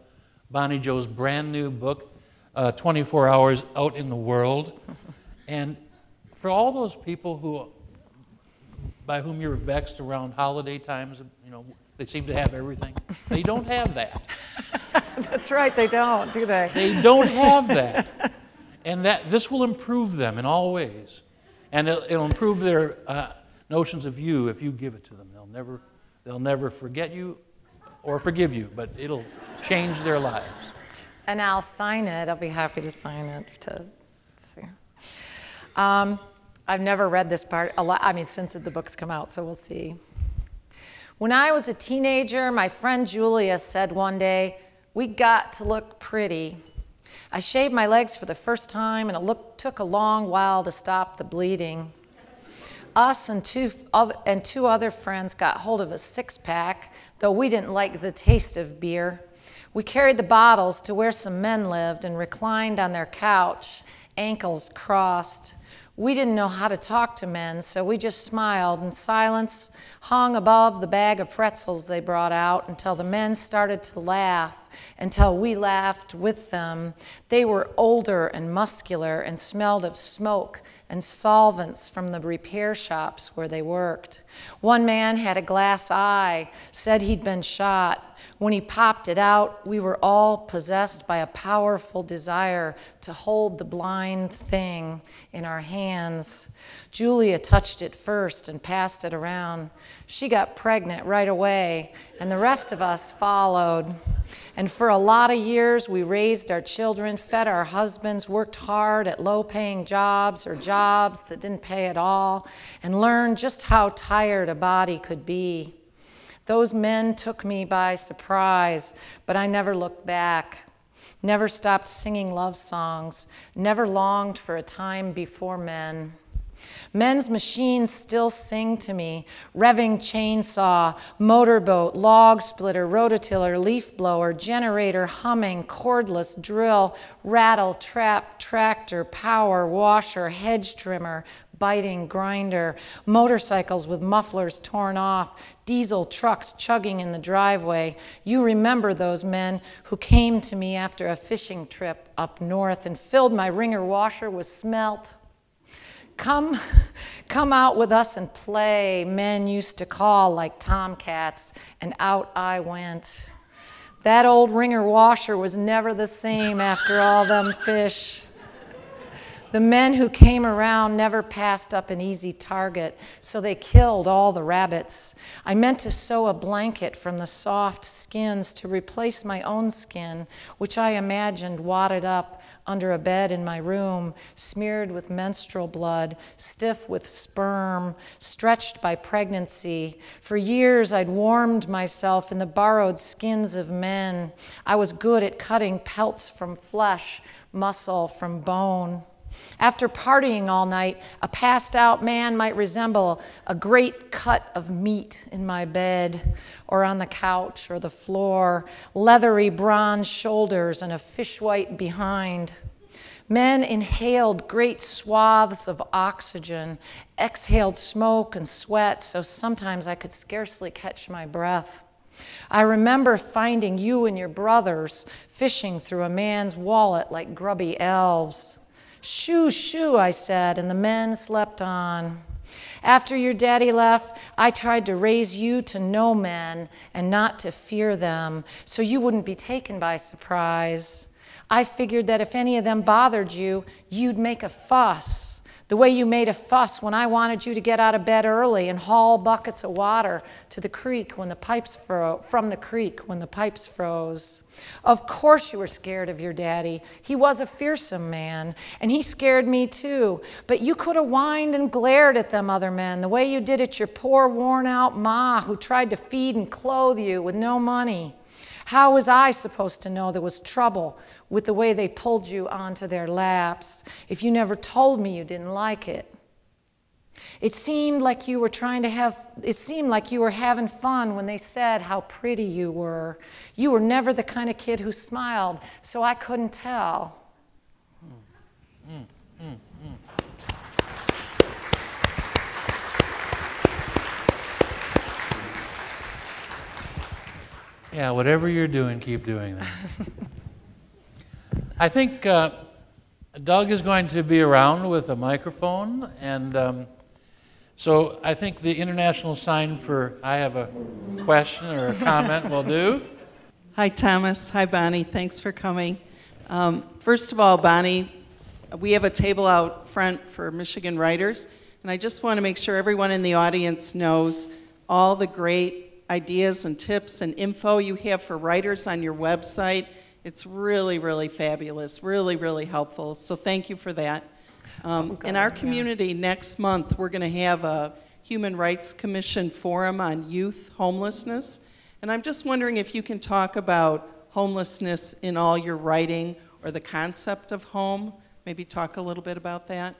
Bonnie Jo's brand new book, uh, 24 Hours Out in the World. And for all those people who, by whom you're vexed around holiday times, you know, they seem to have everything. They don't have that. That's right. They don't, do they? They don't have that. And that this will improve them in all ways. And it'll, it'll improve their uh, notions of you if you give it to them. They'll never, they'll never forget you or forgive you, but it'll change their lives. And I'll sign it. I'll be happy to sign it to see. Um, I've never read this part a lot. I mean, since the book's come out, so we'll see. When I was a teenager, my friend Julia said one day, "We got to look pretty." I shaved my legs for the first time, and it took a long while to stop the bleeding. Us and two, oth- and two other friends got hold of a six pack, though we didn't like the taste of beer. We carried the bottles to where some men lived and reclined on their couch, ankles crossed. We didn't know how to talk to men, so we just smiled, and silence hung above the bag of pretzels they brought out until the men started to laugh, until we laughed with them. They were older and muscular and smelled of smoke and solvents from the repair shops where they worked. One man had a glass eye, said he'd been shot. When he popped it out, we were all possessed by a powerful desire to hold the blind thing in our hands. Julia touched it first and passed it around. She got pregnant right away, and the rest of us followed. And for a lot of years, we raised our children, fed our husbands, worked hard at low paying jobs or jobs that didn't pay at all, and learned just how tired a body could be. Those men took me by surprise, but I never looked back, never stopped singing love songs, never longed for a time before men. Men's machines still sing to me revving chainsaw, motorboat, log splitter, rototiller, leaf blower, generator, humming, cordless drill, rattle, trap, tractor, power, washer, hedge trimmer, biting grinder, motorcycles with mufflers torn off, diesel trucks chugging in the driveway. You remember those men who came to me after a fishing trip up north and filled my wringer washer with smelt. Come, come out with us and play, men used to call like tomcats, and out I went. That old wringer washer was never the same after all them fish. The men who came around never passed up an easy target, so they killed all the rabbits. I meant to sew a blanket from the soft skins to replace my own skin, which I imagined wadded up under a bed in my room, smeared with menstrual blood, stiff with sperm, stretched by pregnancy. For years, I'd warmed myself in the borrowed skins of men. I was good at cutting pelts from flesh, muscle from bone. After partying all night, a passed out man might resemble a great cut of meat in my bed or on the couch or the floor, leathery bronze shoulders and a fish white behind. Men inhaled great swaths of oxygen, exhaled smoke and sweat, so sometimes I could scarcely catch my breath. I remember finding you and your brothers fishing through a man's wallet like grubby elves. Shoo, shoo, I said, and the men slept on. After your daddy left, I tried to raise you to know men and not to fear them, so you wouldn't be taken by surprise. I figured that if any of them bothered you, you'd make a fuss the way you made a fuss when I wanted you to get out of bed early and haul buckets of water to the creek when the pipes fro- from the creek when the pipes froze. Of course you were scared of your daddy. He was a fearsome man, and he scared me too. But you could have whined and glared at them other men the way you did at your poor worn out ma who tried to feed and clothe you with no money. How was I supposed to know there was trouble with the way they pulled you onto their laps if you never told me you didn't like it? It seemed like you were trying to have, it seemed like you were having fun when they said how pretty you were. You were never the kind of kid who smiled, so I couldn't tell. Mm, mm, mm. Yeah, whatever you're doing, keep doing that. I think uh, Doug is going to be around with a microphone, and um, so I think the international sign for I have a question or a comment will do. Hi, Thomas. Hi, Bonnie. Thanks for coming. Um, first of all, Bonnie, we have a table out front for Michigan writers, and I just want to make sure everyone in the audience knows all the great ideas and tips and info you have for writers on your website. It's really, really fabulous, really, really helpful. So thank you for that. Um, in our community, next month, we're going to have a Human Rights Commission forum on youth homelessness. And I'm just wondering if you can talk about homelessness in all your writing or the concept of home. Maybe talk a little bit about that.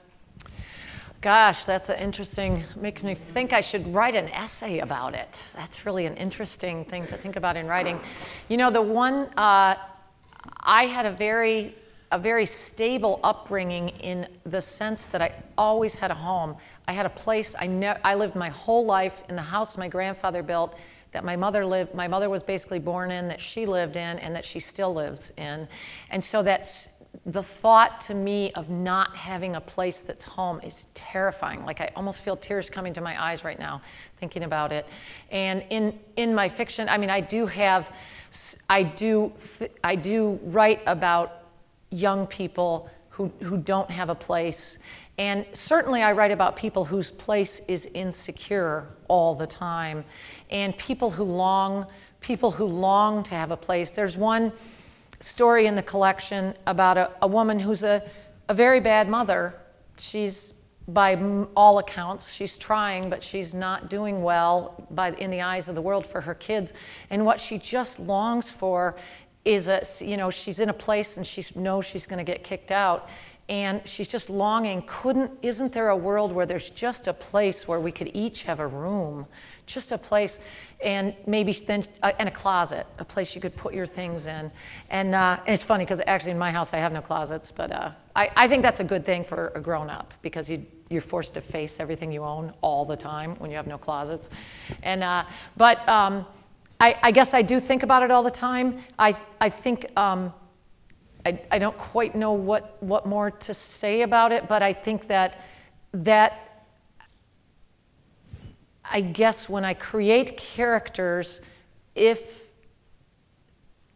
Gosh, that's an interesting, makes me think I should write an essay about it. That's really an interesting thing to think about in writing. You know, the one, uh, I had a very, a very stable upbringing in the sense that I always had a home. I had a place, I, ne- I lived my whole life in the house my grandfather built that my mother lived, my mother was basically born in, that she lived in, and that she still lives in. And so that's the thought to me of not having a place that's home is terrifying. Like I almost feel tears coming to my eyes right now thinking about it. And in in my fiction, I mean, I do have, I do, I do write about young people who who don't have a place. And certainly, I write about people whose place is insecure all the time, and people who long, people who long to have a place. There's one story in the collection about a, a woman who's a, a very bad mother. She's, by all accounts, she's trying, but she's not doing well by, in the eyes of the world for her kids. And what she just longs for is a, you know, she's in a place and she knows she's going to get kicked out and she's just longing couldn't isn't there a world where there's just a place where we could each have a room? Just a place and maybe then uh, and a closet a place you could put your things in. And, uh, and it's funny because actually in my house i have no closets but uh, I, I think that's a good thing for a grown-up because you, you're forced to face everything you own all the time when you have no closets. And uh, but um, I, I, guess i do think about it all the time. I, I think um, I, I don't quite know what, what more to say about it, but I think that that I guess when I create characters, if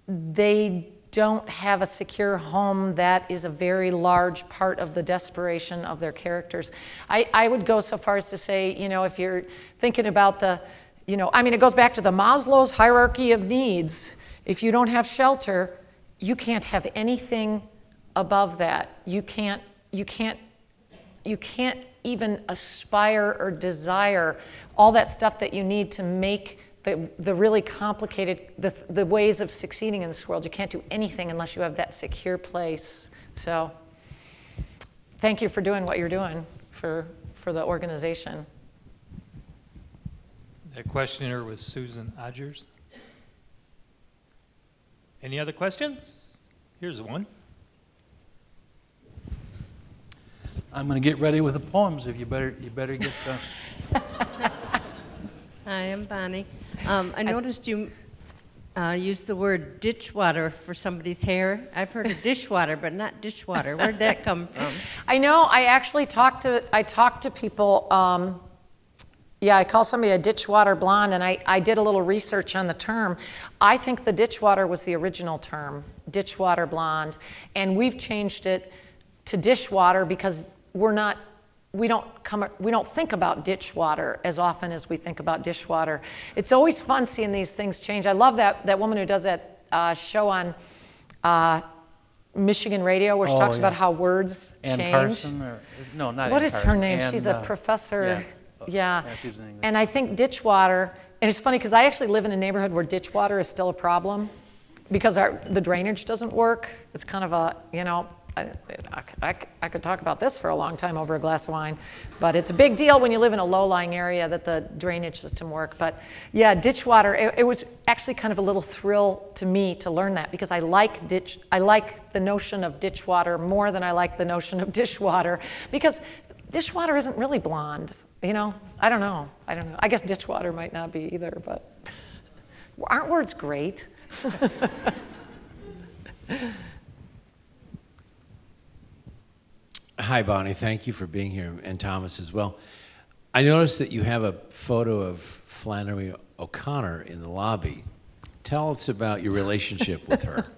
they don't have a secure home, that is a very large part of the desperation of their characters. I, I would go so far as to say, you know, if you're thinking about the, you know, I mean, it goes back to the Maslow's hierarchy of needs. If you don't have shelter, you can't have anything above that. You can't, you can't, you can't even aspire or desire all that stuff that you need to make the, the really complicated, the, the ways of succeeding in this world. You can't do anything unless you have that secure place. So thank you for doing what you're doing for, for the organization. The questioner was Susan Odgers. Any other questions? Here's one. I'm going to get ready with the poems. If you better, you better get. Uh... Hi, I'm Bonnie. Um, I noticed you uh, used the word ditchwater for somebody's hair. I've heard of dishwater, but not dishwater. Where'd that come from? I know. I actually talked to I talked to people. Um, yeah, I call somebody a ditchwater blonde, and I, I did a little research on the term. I think the ditchwater was the original term, ditchwater blonde, and we've changed it to dishwater because we're not, we don't come, we don't think about ditchwater as often as we think about dishwater. It's always fun seeing these things change. I love that that woman who does that uh, show on. Uh, Michigan radio, where she oh, talks yeah. about how words Ann change. Carson or, no, not What Ann is Carson. her name? Ann, She's uh, a professor. yeah. Yeah. Yeah, she's in English. And I think ditch water, and it's funny because I actually live in a neighborhood where ditch water is still a problem because our, the drainage doesn't work. It's kind of a, you know, I, I, I could talk about this for a long time over a glass of wine, but it's a big deal when you live in a low-lying area that the drainage system work. But yeah, ditchwater, it, it was actually kind of a little thrill to me to learn that because I like ditch, I like the notion of ditch water more than I like the notion of dishwater because dishwater isn't really blonde. You know, I don't know. I don't know. I guess dishwater might not be either, but aren't words great? Hi, Bonnie. Thank you for being here, and Thomas as well. I noticed that you have a photo of Flannery O'Connor in the lobby. Tell us about your relationship with her.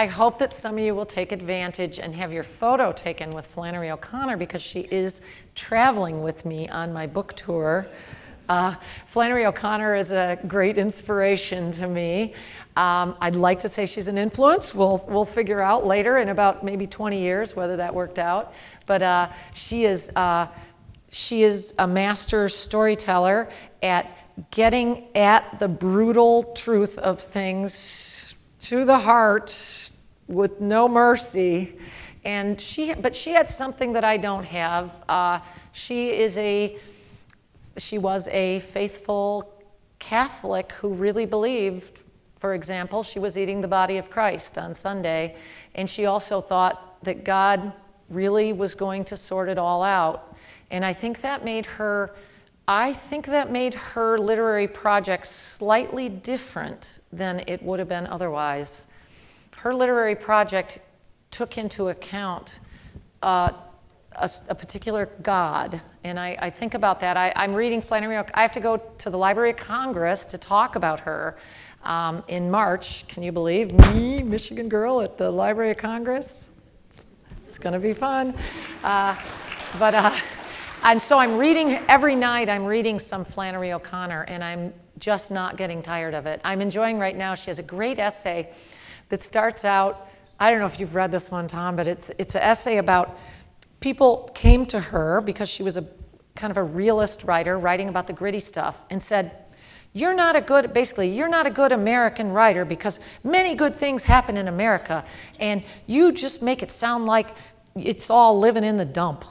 I hope that some of you will take advantage and have your photo taken with Flannery O'Connor because she is traveling with me on my book tour. Uh, Flannery O'Connor is a great inspiration to me. Um, I'd like to say she's an influence. We'll, we'll figure out later in about maybe 20 years whether that worked out. But uh, she, is, uh, she is a master storyteller at getting at the brutal truth of things to the heart with no mercy. And she, but she had something that I don't have. Uh, she is a, she was a faithful Catholic who really believed for example, she was eating the body of Christ on Sunday, and she also thought that God really was going to sort it all out. And I think that made her I think that made her literary project slightly different than it would have been otherwise. Her literary project took into account uh, a, a particular God, and I, I think about that. I, I'm reading Flannery. O'C- I have to go to the Library of Congress to talk about her um, in March. Can you believe me, Michigan girl, at the Library of Congress? It's going to be fun. Uh, but, uh, and so I'm reading, every night I'm reading some Flannery O'Connor, and I'm just not getting tired of it. I'm enjoying right now, she has a great essay that starts out, I don't know if you've read this one, Tom, but it's, it's an essay about people came to her because she was a kind of a realist writer writing about the gritty stuff and said, you're not a good, basically, you're not a good American writer because many good things happen in America, and you just make it sound like it's all living in the dump,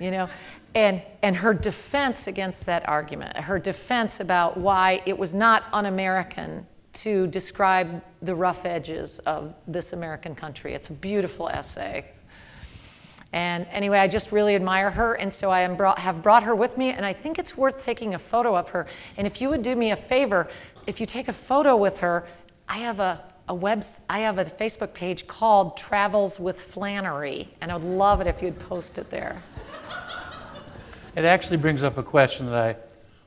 you know? And, and her defense against that argument, her defense about why it was not un American to describe the rough edges of this American country. It's a beautiful essay. And anyway, I just really admire her, and so I brought, have brought her with me, and I think it's worth taking a photo of her. And if you would do me a favor, if you take a photo with her, I have a, a web, I have a Facebook page called Travels with Flannery, and I would love it if you'd post it there. It actually brings up a question that I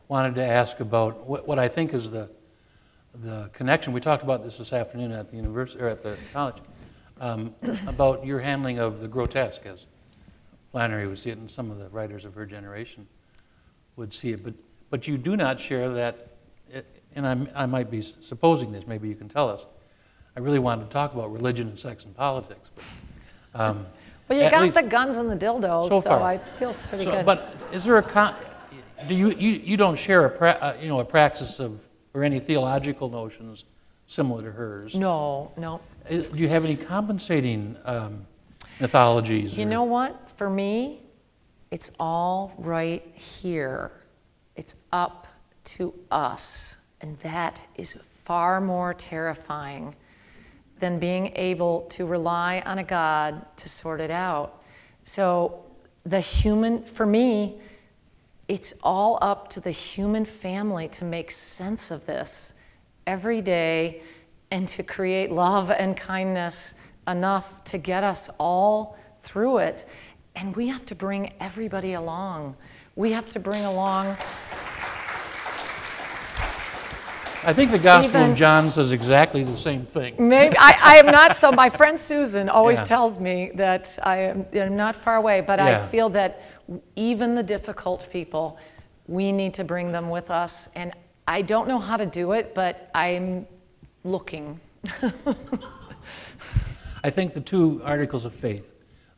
wanted to ask about what, what I think is the, the connection. We talked about this this afternoon at the university or at the college um, about your handling of the grotesque, as Flannery would see it, and some of the writers of her generation would see it. But but you do not share that. It, and I'm, I might be supposing this. Maybe you can tell us. I really wanted to talk about religion and sex and politics. But, um, Well, you got the guns and the dildos, So so. I feel pretty so, good. But is there a con, do you, you, you don't share a, pra, uh, you know, a praxis of, or any theological notions similar to hers? no, no. Uh, Do you have any compensating um, mythologies? You or- know what? For me, it's all right here. It's up to us. And that is far more terrifying than being able to rely on a God to sort it out. So, the human, for me, it's all up to the human family to make sense of this every day and to create love and kindness enough to get us all through it. And we have to bring everybody along. We have to bring along I think the Gospel even- of John says exactly the same thing. Maybe I, I am not so. My friend Susan always Yeah. tells me that I am I'm not far away, but Yeah. I feel that even the difficult people, we need to bring them with us. And I don't know how to do it, but I'm looking. I think the two articles of faith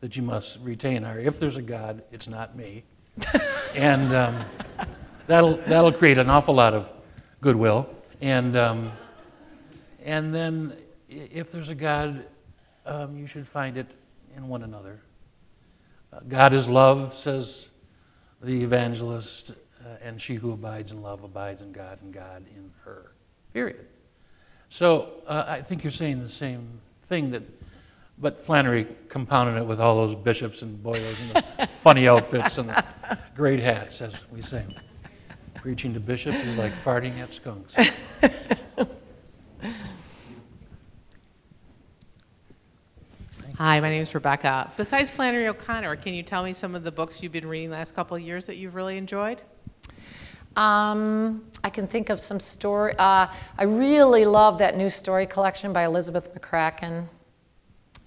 that you must retain are if there's a God, it's not me. and um, that'll, that'll create an awful lot of goodwill. And, um, and then if there's a God, um, you should find it in one another. God is love, says the evangelist, uh, and she who abides in love abides in God, and God in her. Period. So uh, I think you're saying the same thing that, but Flannery compounded it with all those bishops and boilers and the funny outfits and the great hats, as we say. Preaching to bishops is like farting at skunks. Hi, my name is Rebecca. Besides Flannery O'Connor, can you tell me some of the books you've been reading the last couple of years that you've really enjoyed? Um, I can think of some story. Uh, I really love that new story collection by Elizabeth McCracken.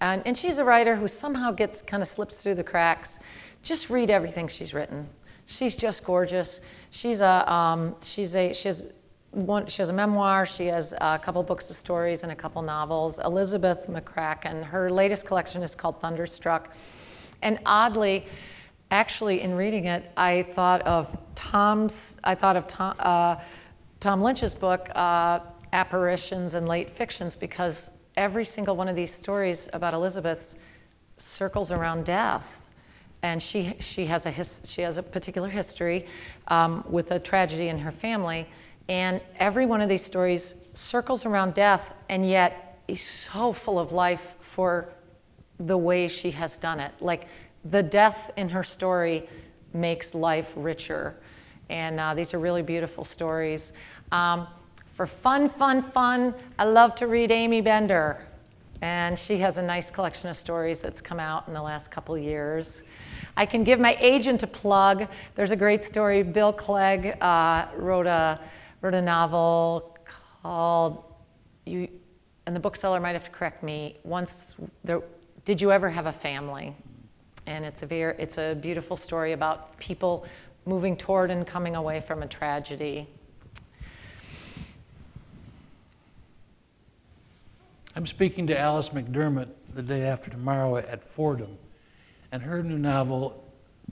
And, and she's a writer who somehow gets kind of slips through the cracks. Just read everything she's written. She's just gorgeous. She's a, um, she's a, she has one, she has a memoir, she has a couple books of stories and a couple novels. Elizabeth McCracken, her latest collection is called Thunderstruck. And oddly, actually, in reading it, I thought of Tom's, I thought of Tom, uh, Tom Lynch's book, uh, Apparitions and Late Fictions, because every single one of these stories about Elizabeth's circles around death. And she, she, has, a his, she has a particular history um, with a tragedy in her family. And every one of these stories circles around death, and yet is so full of life for the way she has done it. Like the death in her story makes life richer. And uh, these are really beautiful stories. Um, for fun, fun, fun, I love to read Aimee Bender. And she has a nice collection of stories that's come out in the last couple years. I can give my agent a plug. There's a great story. Bill Clegg uh, wrote, a, wrote a novel called, you, and the bookseller might have to correct me, once there, Did You Ever Have a Family? And it's a, very, it's a beautiful story about people moving toward and coming away from a tragedy. I'm speaking to Alice McDermott the day after tomorrow at Fordham, and her new novel,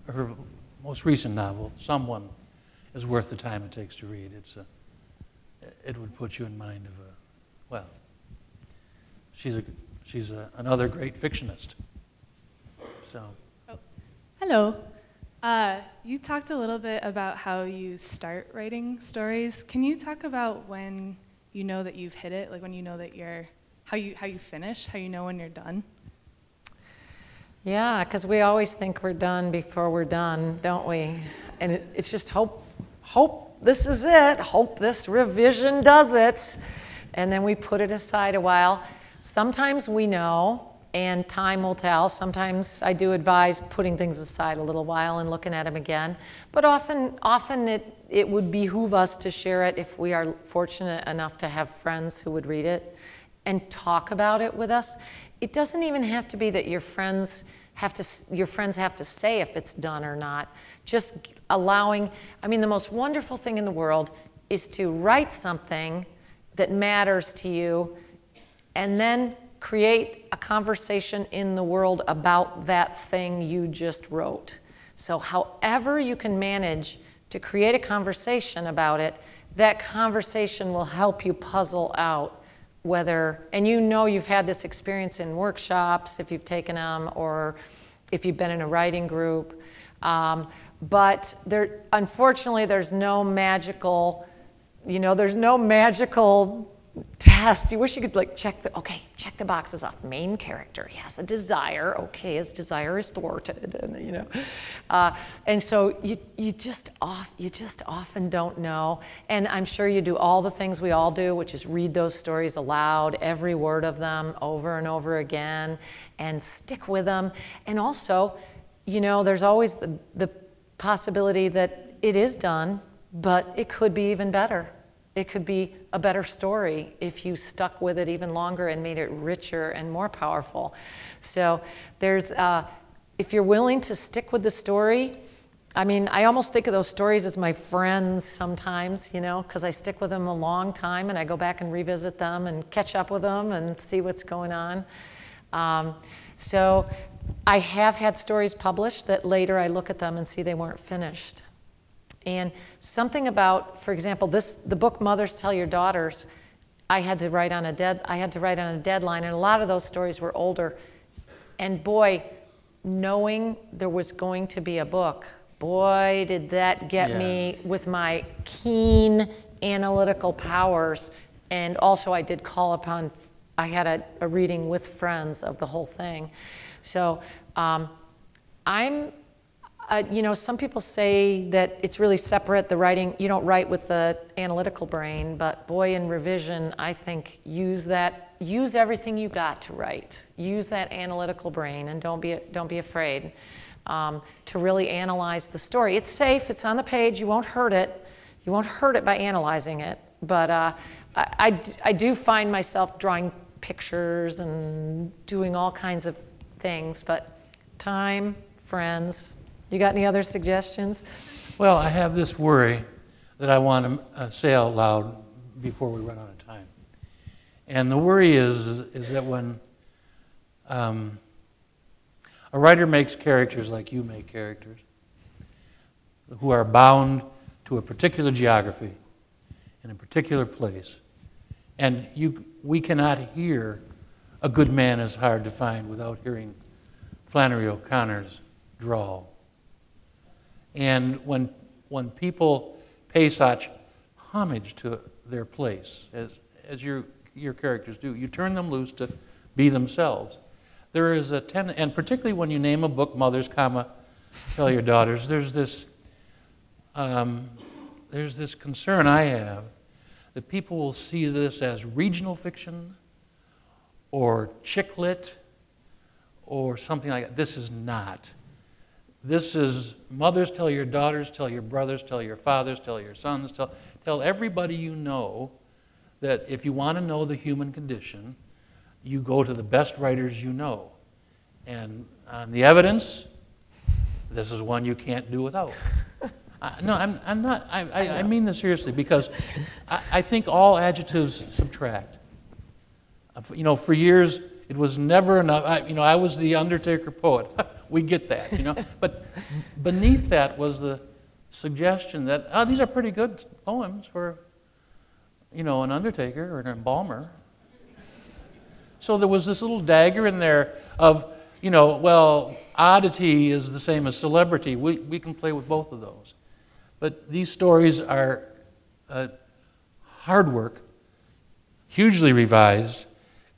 her most recent novel, Someone, is worth the time it takes to read. It's a, it would put you in mind of a, well, she's a, she's a, another great fictionist. So, Hello. Uh, you talked a little bit about how you start writing stories. Can you talk about when you know that you've hit it, like when you know that you're, how you how you finish, how you know when you're done? Yeah, because we always think we're done before we're done, don't we? And it, it's just hope, hope this is it, hope this revision does it. And then we put it aside a while. Sometimes we know, and time will tell. Sometimes I do advise putting things aside a little while and looking at them again. But often, often it, it would behoove us to share it if we are fortunate enough to have friends who would read it and talk about it with us. It doesn't even have to be that your friends have to your friends have to say if it's done or not. Just allowing, I mean the most wonderful thing in the world is to write something that matters to you and then create a conversation in the world about that thing you just wrote. So however you can manage to create a conversation about it, that conversation will help you puzzle out whether, and you know you've had this experience in workshops if you've taken them or if you've been in a writing group. Um, but there, unfortunately, there's no magical, you know, there's no magical test. You wish you could like check the, okay, check the boxes off. Main character, he has a desire. Okay, his desire is thwarted, and you know. Uh, and so you, you just off, you just often don't know. And I'm sure you do all the things we all do, which is read those stories aloud, every word of them over and over again, and stick with them. And also, you know, there's always the, the possibility that it is done, but it could be even better. It could be a better story if you stuck with it even longer and made it richer and more powerful. So there's, uh, if you're willing to stick with the story, I mean, I almost think of those stories as my friends sometimes, you know, because I stick with them a long time and I go back and revisit them and catch up with them and see what's going on. Um, so I have had stories published that later I look at them and see they weren't finished. And something about, for example, this the book Mothers Tell Your Daughters, I had to write on a dead I had to write on a deadline, and a lot of those stories were older. And boy, knowing there was going to be a book, boy, did that get Yeah. me with my keen analytical powers. And also, I did call upon. I had a, a reading with friends of the whole thing. So um, I'm uh, you know, some people say that it's really separate, the writing, you don't write with the analytical brain, but boy, in revision, I think use that, use everything you got to write. Use that analytical brain and don't be, don't be afraid um, to really analyze the story. It's safe, it's on the page, you won't hurt it. You won't hurt it by analyzing it. But uh, I, I, I do find myself drawing pictures and doing all kinds of things, but time, friends, you got any other suggestions? well, I have this worry that I want to uh, say out loud before we run out of time. And the worry is, is that when um, a writer makes characters like you make characters, who are bound to a particular geography in a particular place, and you, we cannot hear A Good Man is Hard to Find without hearing Flannery O'Connor's drawl. And when, when people pay such homage to their place, as, as your, your characters do, you turn them loose to be themselves. There is a ten, and particularly when you name a book, Mothers, comma, Tell Your Daughters, there's this um, there's this concern I have that people will see this as regional fiction or chick lit or something like that. This is not. This is mothers tell your daughters, tell your brothers, tell your fathers, tell your sons, tell, tell everybody you know that if you want to know the human condition, you go to the best writers you know. And on the evidence, this is one you can't do without. I, uh, no, I'm, I'm not, I, I, I mean this seriously because I, I think all adjectives subtract. Uh, You know, for years, it was never enough. I, you know, I was the Undertaker poet. we get that, you know. But beneath that was the suggestion that, oh, these are pretty good poems for, you know, an Undertaker or an embalmer. So there was this little dagger in there of, you know, well, oddity is the same as celebrity. We, we can play with both of those. But these stories are uh, hard work, hugely revised.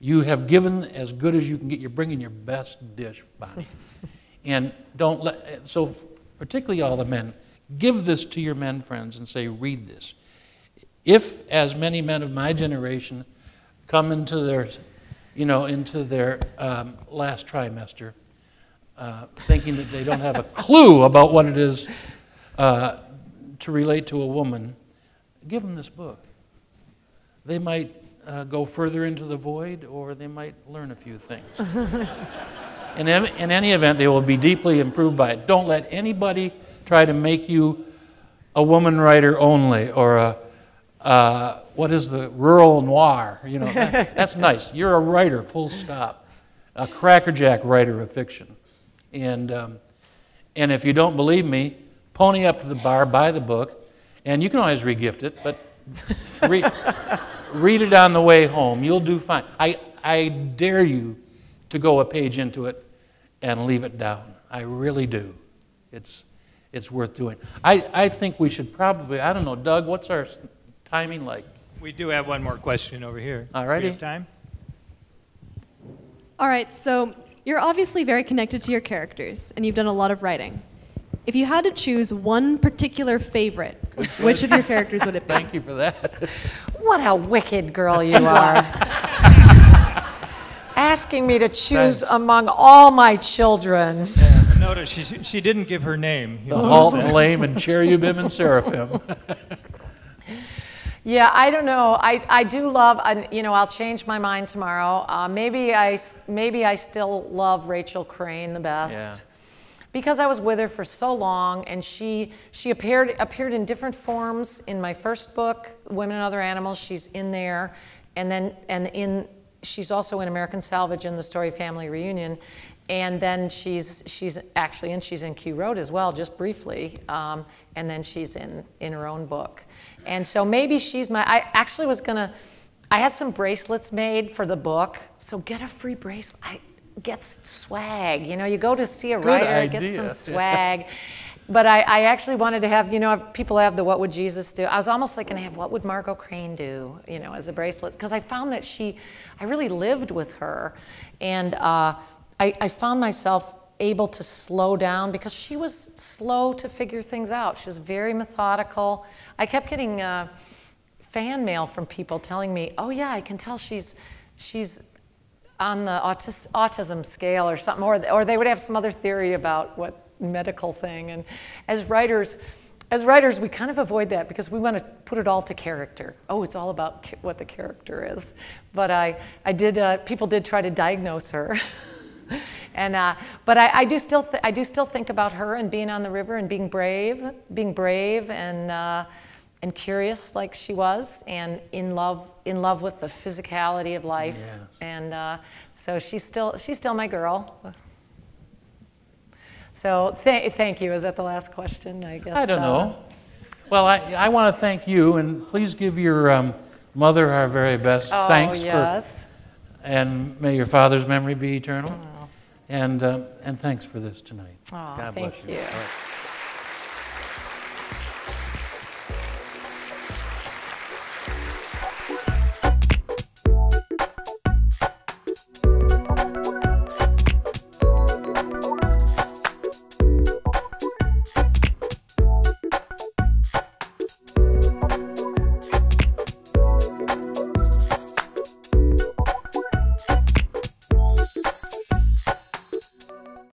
You have given as good as you can get. You're bringing your best dish, Bonnie. and don't let, so particularly all the men, give this to your men friends and say, read this. If, as many men of my generation come into their, you know, into their um, last trimester, uh, thinking that they don't have a clue about what it is uh, to relate to a woman, give them this book. They might uh, go further into the void or they might learn a few things. in, ev- in any event, they will be deeply improved by it. Don't let anybody try to make you a woman writer only or a, uh, what is the rural noir? You know, that- that's nice. You're a writer, full stop. A crackerjack writer of fiction. And, um, and if you don't believe me, pony up to the bar, buy the book, and you can always regift it, but re- read it on the way home. You'll do fine. I, I dare you to go a page into it and leave it down. I really do. It's, it's worth doing. I, I think we should probably, I don't know, Doug, what's our timing like? We do have one more question over here. All righty. time? All right, so you're obviously very connected to your characters, and you've done a lot of writing. If you had to choose one particular favorite, which of your characters would it be? Thank you for that. What a wicked girl you are. Asking me to choose Thanks. among all my children. Notice she, she didn't give her name. The You'll halt and lame and cherubim and seraphim. Yeah, I don't know. I, I do love, and, you know, I'll change my mind tomorrow. Uh, maybe, I, s- maybe I still love Rachel Crane the best. Because I was with her for so long, and she, she appeared, appeared in different forms in my first book, Women and Other Animals. She's in there. And then, and in, she's also in American Salvage in the Story Family Reunion. And then she's, she's actually, and she's in Q Road as well, just briefly. Um, and then she's in, in her own book. And so maybe she's my, I actually was gonna, I had some bracelets made for the book. So get a free bracelet. I, get swag. You know, you go to see a Good writer, get some swag. But I, I actually wanted to have, you know, people have the what would Jesus do? I was almost like gonna have what would Margo Crane do, you know, as a bracelet. Because I found that she, I really lived with her. And uh, I, I found myself able to slow down because she was slow to figure things out. She was very methodical. I kept getting uh, fan mail from people telling me, oh yeah, I can tell she's, she's on the autis- autism scale or something, or, or they would have some other theory about what medical thing. And as writers, as writers, we kind of avoid that because we want to put it all to character. Oh, it's all about what the character is. But I, I did. Uh, people did try to diagnose her. and uh, but I, I do still I do still think about her and being on the river and being brave, being brave and uh, and curious like she was, and in love in love with the physicality of life. Yes. And uh, so she's still she's still my girl. So th- thank you. Is that the last question? I guess. I don't uh, know. Well, I, I want to thank you, and please give your um, mother our very best Oh, thanks yes. for, and may your father's memory be eternal. And, uh, and thanks for this tonight. Aw, God thank bless you. you.